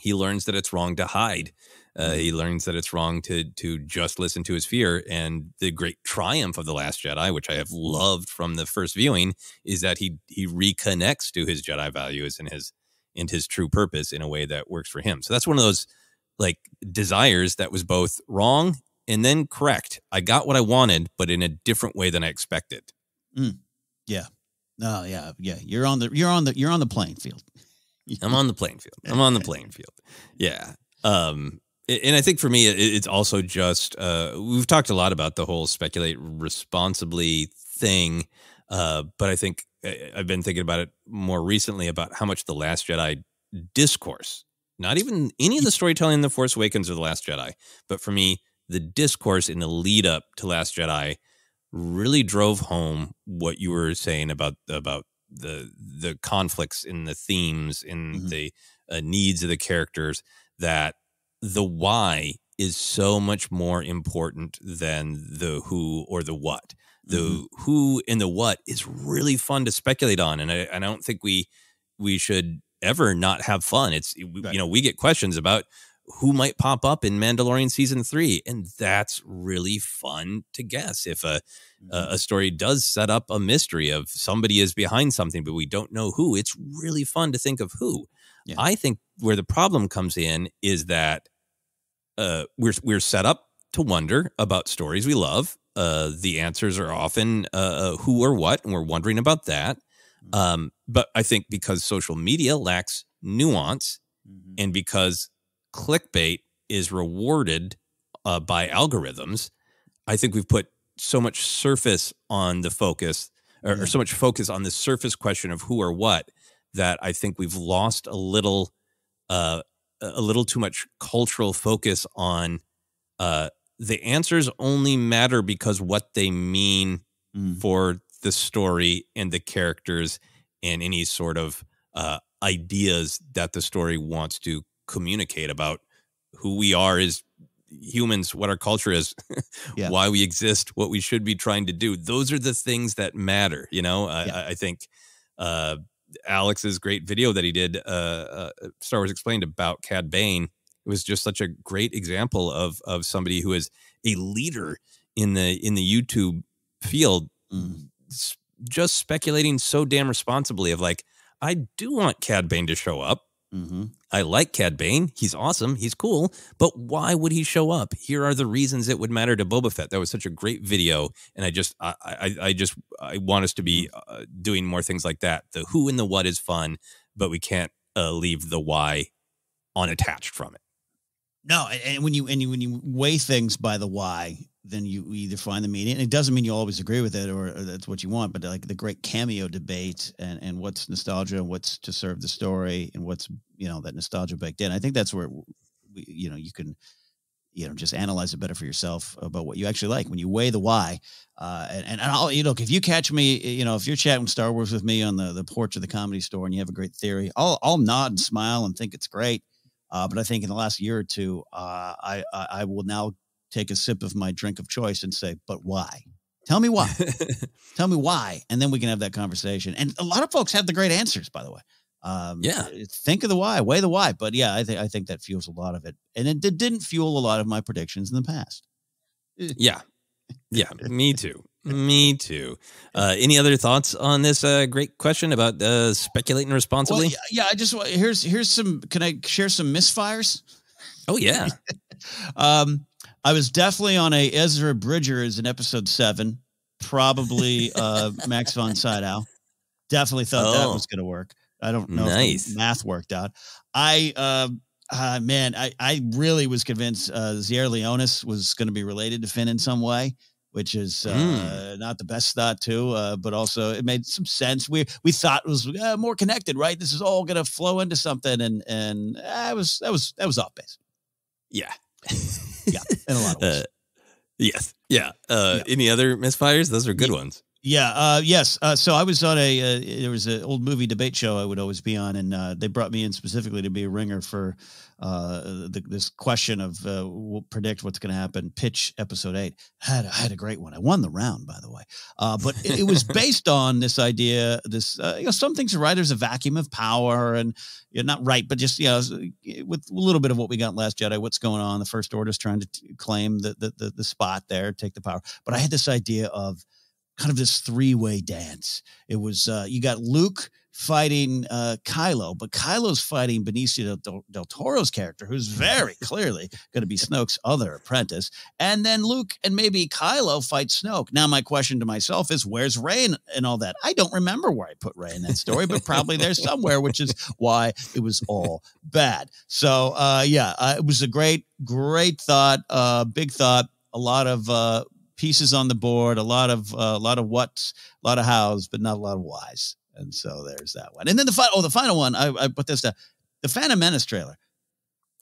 he learns that it's wrong to hide. Uh, mm-hmm. he learns that it's wrong to to just listen to his fear. And the great triumph of the Last Jedi, which I have loved from the first viewing, is that he he reconnects to his Jedi values and his and his true purpose in a way that works for him. So that's one of those like desires that was both wrong and then correct. I got what I wanted, but in a different way than I expected. Mm. Yeah. Oh yeah, yeah. You're on the you're on the you're on the playing field. I'm on the playing field. I'm on the playing field. Yeah. Um and I think for me it's also just uh we've talked a lot about the whole speculate responsibly thing. Uh but I think I've been thinking about it more recently about how much the last Jedi discourse not even any of the storytelling in The Force Awakens or The Last Jedi, but for me, the discourse in the lead up to Last Jedi really drove home what you were saying about about the the conflicts in the themes in mm-hmm. the uh, needs of the characters that the why is so much more important than the who or the what the mm-hmm. who and the what is really fun to speculate on and I, I don't think we we should ever not have fun. It's right. you know we get questions about who might pop up in Mandalorian season three, and that's really fun to guess. If a mm-hmm. a story does set up a mystery of somebody is behind something, but we don't know who, it's really fun to think of who. Yeah. I think where the problem comes in is that uh, we're we're set up to wonder about stories we love. Uh, the answers are often uh, uh who or what, and we're wondering about that. Mm-hmm. Um, but I think because social media lacks nuance mm-hmm. and because clickbait is rewarded uh, by algorithms, I think we've put so much surface on the focus or, yeah. or, so much focus on the surface question of who or what that I think we've lost a little uh, a little too much cultural focus on uh, the answers only matter because what they mean mm. for the story and the characters and any sort of uh, ideas that the story wants to communicate about who we are as humans, what our culture is, yeah. why we exist, what we should be trying to do. Those are the things that matter. You know, yeah. I, I, think uh, Alex's great video that he did, uh, uh, Star Wars Explained about Cad Bane, it was just such a great example of of somebody who is a leader in the in the YouTube field. Mm just speculating so damn responsibly of like, I do want Cad Bane to show up. Mm-hmm. I like Cad Bane. He's awesome. He's cool. But why would he show up? Here are the reasons it would matter to Boba Fett. That was such a great video, and I just, I, I, I just, I want us to be mm-hmm. uh, doing more things like that. The who and the what is fun, but we can't uh, leave the why unattached from it. No, and when you and you, when you weigh things by the why, then you either find the meaning. And it doesn't mean you always agree with it or, or, that's what you want, but like the great cameo debate and, and what's nostalgia and what's to serve the story and what's, you know, that nostalgia baked in. I think that's where, we, you know, you can, you know, just analyze it better for yourself about what you actually like when you weigh the why. Uh, and, and I'll, you know, if you catch me, you know, if you're chatting Star Wars with me on the, the porch of the comedy store and you have a great theory, I'll, I'll nod and smile and think it's great. Uh, but I think in the last year or two, uh, I, I, I will now take a sip of my drink of choice and say, but why? Tell me why. Tell me why. And then we can have that conversation. And a lot of folks have the great answers, by the way. Um, yeah. Think of the why, weigh the why. But yeah, I think I think that fuels a lot of it. And it didn't fuel a lot of my predictions in the past. Yeah. Yeah. me too. Me too. Uh, any other thoughts on this uh, great question about uh, speculating responsibly? Well, yeah, I just want here's here's some. Can I share some misfires? Oh yeah. um, I was definitely on a Ezra Bridger Bridgers in episode seven, probably uh, Max von Sydow. Definitely thought that Oh. was going to work. I don't know Nice. if math worked out. I uh, uh, man, I I really was convinced uh, Zier Leonis was going to be related to Finn in some way. Which is uh, Mm. not the best thought too, uh, but also it made some sense. We we thought it was uh, more connected, right? This is all going to flow into something, and and I was that was that was off base. yeah. Yeah, in a lot of ways. Uh, yes. Yeah. Uh, Yeah. Any other misfires? Those are good ones. Yeah, uh, yes. Uh, so I was on a uh, there was an old movie debate show I would always be on, and uh, they brought me in specifically to be a ringer for uh, the, this question of uh, we'll predict what's going to happen. Pitch episode eight had I had a great one. I won the round, by the way, uh, but it, it was based on this idea. This uh, you know some things are right. There's a vacuum of power, and you know, not right, but just you know with a little bit of what we got in Last Jedi. What's going on? The First Order is trying to t- claim the, the the the spot there, take the power. But I had this idea of kind of this three-way dance. It was uh, you got Luke fighting uh, Kylo, but Kylo's fighting Benicio del, del Toro's character, who's very clearly going to be Snoke's other apprentice, and then Luke and maybe Kylo fight Snoke. Now, my question to myself is, where's Rey and, and all that? I don't remember where I put Rey in that story, but probably there's somewhere, which is why it was all bad. So, uh, yeah, uh, it was a great, great thought, uh, big thought, a lot of uh, pieces on the board, a lot of uh, a lot of what's, a lot of hows, but not a lot of whys. And so there's that one. And then the final, oh, the final one, I, I put this down, the Phantom Menace trailer.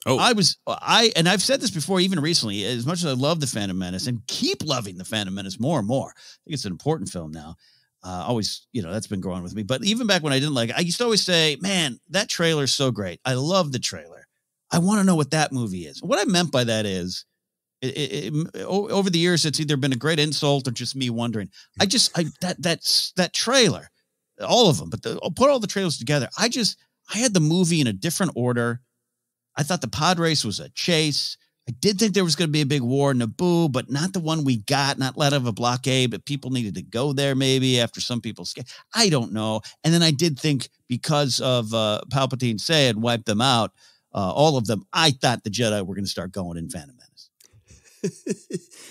Oh. I was I and I've said this before, even recently. As much as I love the Phantom Menace and keep loving the Phantom Menace more and more, I think it's an important film now. Uh, always, you know, that's been growing with me. But even back when I didn't like it, I used to always say, "Man, that trailer's so great. I love the trailer. I want to know what that movie is." What I meant by that is, it, it, it- over the years, it's either been a great insult or just me wondering. I just, I that that's that trailer, all of them, but the, I'll put all the trailers together. I just, I had the movie in a different order. I thought the pod race was a chase. I did think there was going to be a big war in Naboo, but not the one we got, not let of a blockade, but people needed to go there maybe after some people sca- I don't know. And then I did think because of uh, Palpatine say and wiped them out, uh, all of them, I thought the Jedi were going to start going in Phantom Menace.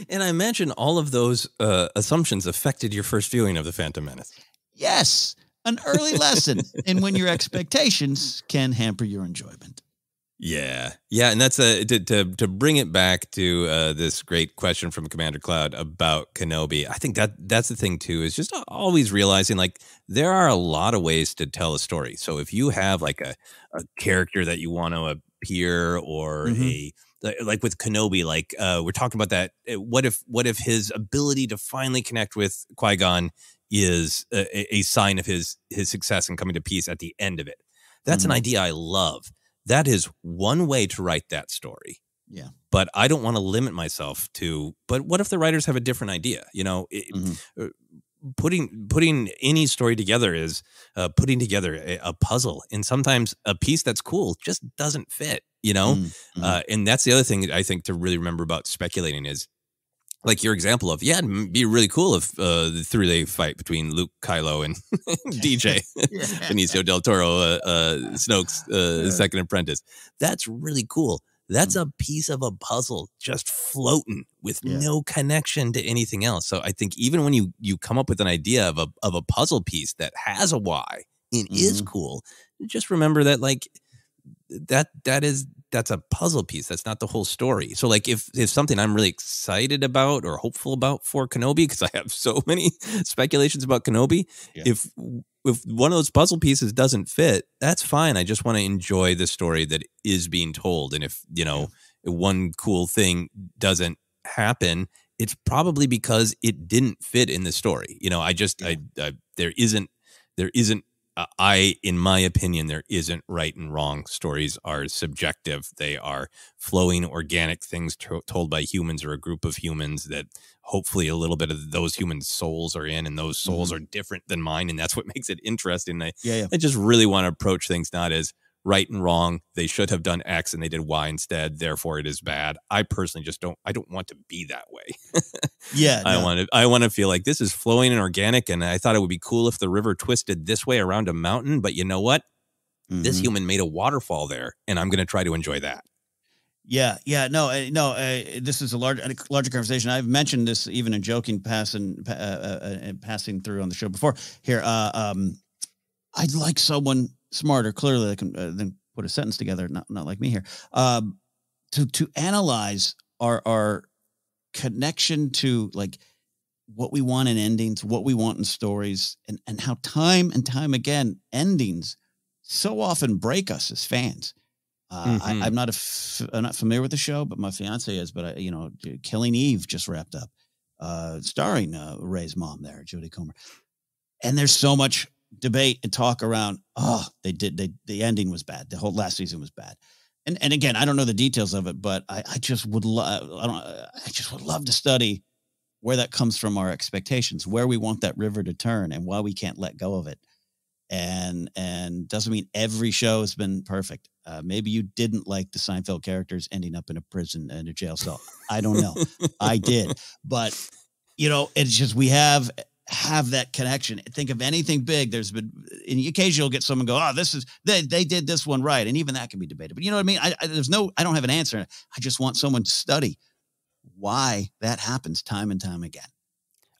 and I imagine all of those uh, assumptions affected your first viewing of the Phantom Menace. Yes, an early lesson in when your expectations can hamper your enjoyment. Yeah, yeah, and that's a to to, to bring it back to uh, this great question from Commander Cloud about Kenobi. I think that that's the thing too is just always realizing like there are a lot of ways to tell a story. So if you have like a, a character that you want to appear or Mhm. a like- with Kenobi, like uh, we're talking about that. uh, What if what if his ability to finally connect with Qui Gon is a, a- sign of his his success and coming to peace at the end of it? That's Mhm. an idea I love. That is one way to write that story. Yeah. But I don't want to limit myself to. But what if the writers have a different idea? You know, it, Mhm. uh, putting putting any story together is uh, putting together a, a puzzle, and sometimes a piece that's cool just doesn't fit. You know, Mm, mhm. uh, and that's the other thing I think to really remember about speculating is like your example of yeah, it'd be really cool if uh, the three day fight between Luke, Kylo, and DJ Benicio del Toro, uh, uh, Snoke's uh, second apprentice. That's really cool. That's a piece of a puzzle just floating with Yeah. no connection to anything else. So I think even when you you come up with an idea of a of a puzzle piece that has a why and is cool, just remember that like that that is that's a puzzle piece. That's not the whole story. So like if if something I'm really excited about or hopeful about for Kenobi because I have so many speculations about Kenobi, Yeah. if if one of those puzzle pieces doesn't fit, that's fine. I just want to enjoy the story that is being told. And if, you know, one cool thing doesn't happen, it's probably because it didn't fit in the story. You know, I just I, I there isn't there isn't Uh, I in my opinion there isn't right and wrong. Stories are subjective. They are flowing organic things to- told by humans or a group of humans that hopefully a little bit of those human souls are in and those souls mm-hmm. are different than mine and that's what makes it interesting. I yeah, yeah. I just really want to approach things not as right and wrong. They should have done X and they did Y instead. Therefore, it is bad. I personally just don't. I don't want to be that way. yeah, I want to. I want to feel like this is flowing and organic. And I thought it would be cool if the river twisted this way around a mountain. But you know what? Mm-hmm. This human made a waterfall there, and I'm going to try to enjoy that. Yeah, yeah, no, uh, no. Uh, this is a large, a larger conversation. I've mentioned this even in joking, passing, uh, uh, uh, passing through on the show before. Here, uh, um, I'd like someone smarter, clearly, that can uh, then put a sentence together. Not, not like me here. Um, to to analyze our our connection to like what we want in endings, what we want in stories, and and how time and time again endings so often break us as fans. Uh, mm-hmm. I, am not a f- I'm not familiar with the show, but my fiance is. But I, you know, Killing Eve just wrapped up, uh, starring uh, Rey's mom there, Jodie Comer. And there's so much debate and talk around. Oh, they did. They the ending was bad. The whole last season was bad. And and again, I don't know the details of it, but I, I just would love. I don't. I just would love to study where that comes from our expectations, where we want that river to turn, and why we can't let go of it and and doesn't mean every show has been perfect. Uh, maybe you didn't like the Seinfeld characters ending up in a prison and a jail cell. I don't know. I did, but you know, it's just we have have that connection. Think of anything big. There's been occasionally you'll get someone go, "Oh, this is they they did this one right," and even that can be debated. But you know what I mean? I, I, there's no, I don't have an answer. I just want someone to study why that happens time and time again.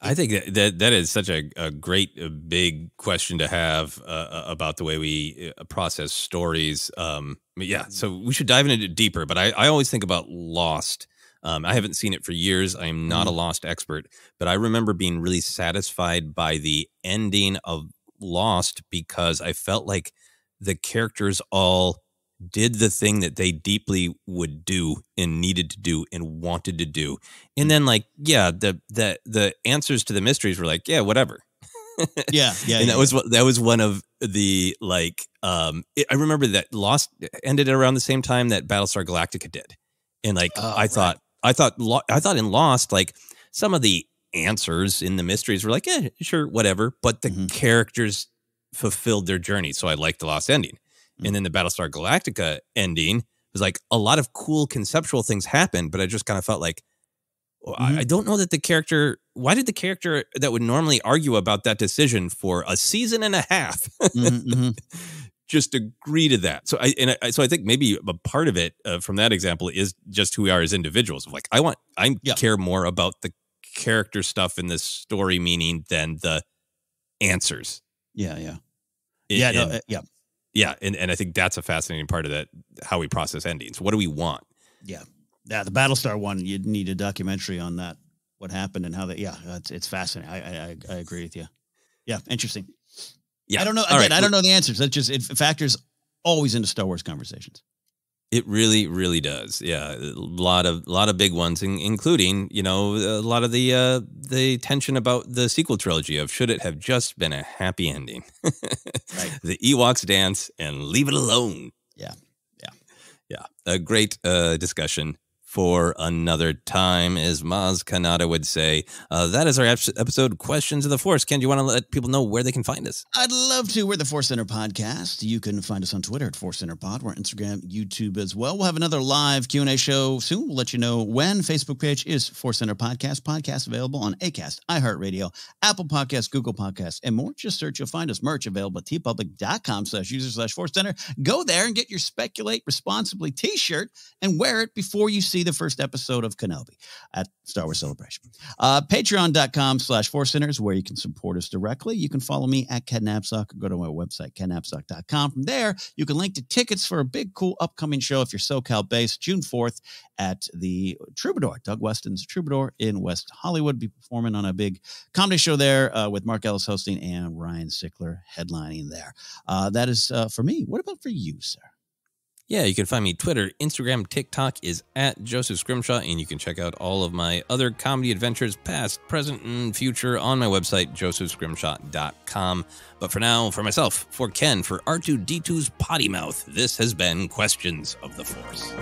I think that that, that is such a, a great, a big question to have uh, uh about the way we uh, process stories. Um, yeah, so we should dive into it deeper. But I, I always think about Lost. Um, I haven't seen it for years. I am not a mm-hmm. Lost expert, but I remember being really satisfied by the ending of Lost because I felt like the characters all did the thing that they deeply would do and needed to do and wanted to do. And then like, yeah, the the the answers to the mysteries were like, yeah, whatever. yeah, yeah. and that yeah. was that was one of the like um it, I remember that Lost ended around the same time that Battlestar Galactica did. And like oh, I right. thought I thought I thought in Lost like some of the answers in the mysteries were like, yeah, sure, whatever, but the mm-hmm. characters fulfilled their journey. So I liked the Lost ending. And then the Battlestar Galactica ending was like a lot of cool conceptual things happened, but I just kind of felt like mm-hmm. I, I, don't know that the character. Why did the character that would normally argue about that decision for a season and a half mm-hmm, mm-hmm. just agree to that? So I and I, so I think maybe a part of it uh, from that example is just who we are as individuals. Like I want I yeah. care more about the character stuff in this story meaning than the answers. Yeah, yeah. yeah, no, uh, yeah yeah, and, and I think that's a fascinating part of that how we process endings. What do we want? Yeah, yeah. The Battlestar one, you'd need a documentary on that, what happened and how that. Yeah, it's it's fascinating. I I, I agree with you. Yeah, interesting. Yeah, I don't know. Again, right. I don't know the answers. That just it factors always into Star Wars conversations. It really, really does. Yeah, a lot of, a lot of big ones, including you know a lot of the uh, the tension about the sequel trilogy of should it have just been a happy ending? right. The Ewoks dance and leave it alone. Yeah, yeah, yeah. A great uh, discussion for another time, as Maz Kanata would say. Uh, that is our episode, Questions of the Force. Ken, do you want to let people know where they can find us? I'd love to. We're the Force Center Podcast. You can find us on Twitter at Force Center Pod. We're on Instagram, YouTube as well. We'll have another live Q&A show soon. We'll let you know when. Facebook page is Force Center Podcast. Podcast available on ACAST, iHeartRadio, Apple Podcasts, Google Podcasts, and more. Just search. You'll find us merch available at teepublic.com slash user slash Force Center. Go there and get your Speculate Responsibly t-shirt and wear it before you see the first episode of Kenobi at Star Wars Celebration. Uh, Patreon.com slash Force Centers, where you can support us directly. You can follow me at Ken Napzok or go to my website, kennapzok.com. From there, you can link to tickets for a big, cool upcoming show if you're SoCal based, June 4th at the Troubadour, Doug Weston's Troubadour in West Hollywood. Be performing on a big comedy show there uh, with Mark Ellis hosting and Ryan Sickler headlining there. Uh, that is uh, for me. What about for you, sir? Yeah, you can find me Twitter, Instagram, TikTok is at Joseph Scrimshaw, and you can check out all of my other comedy adventures, past, present, and future, on my website, josephscrimshaw.com. But for now, for myself, for Ken, for R2D2's Potty Mouth, this has been Questions of the Force.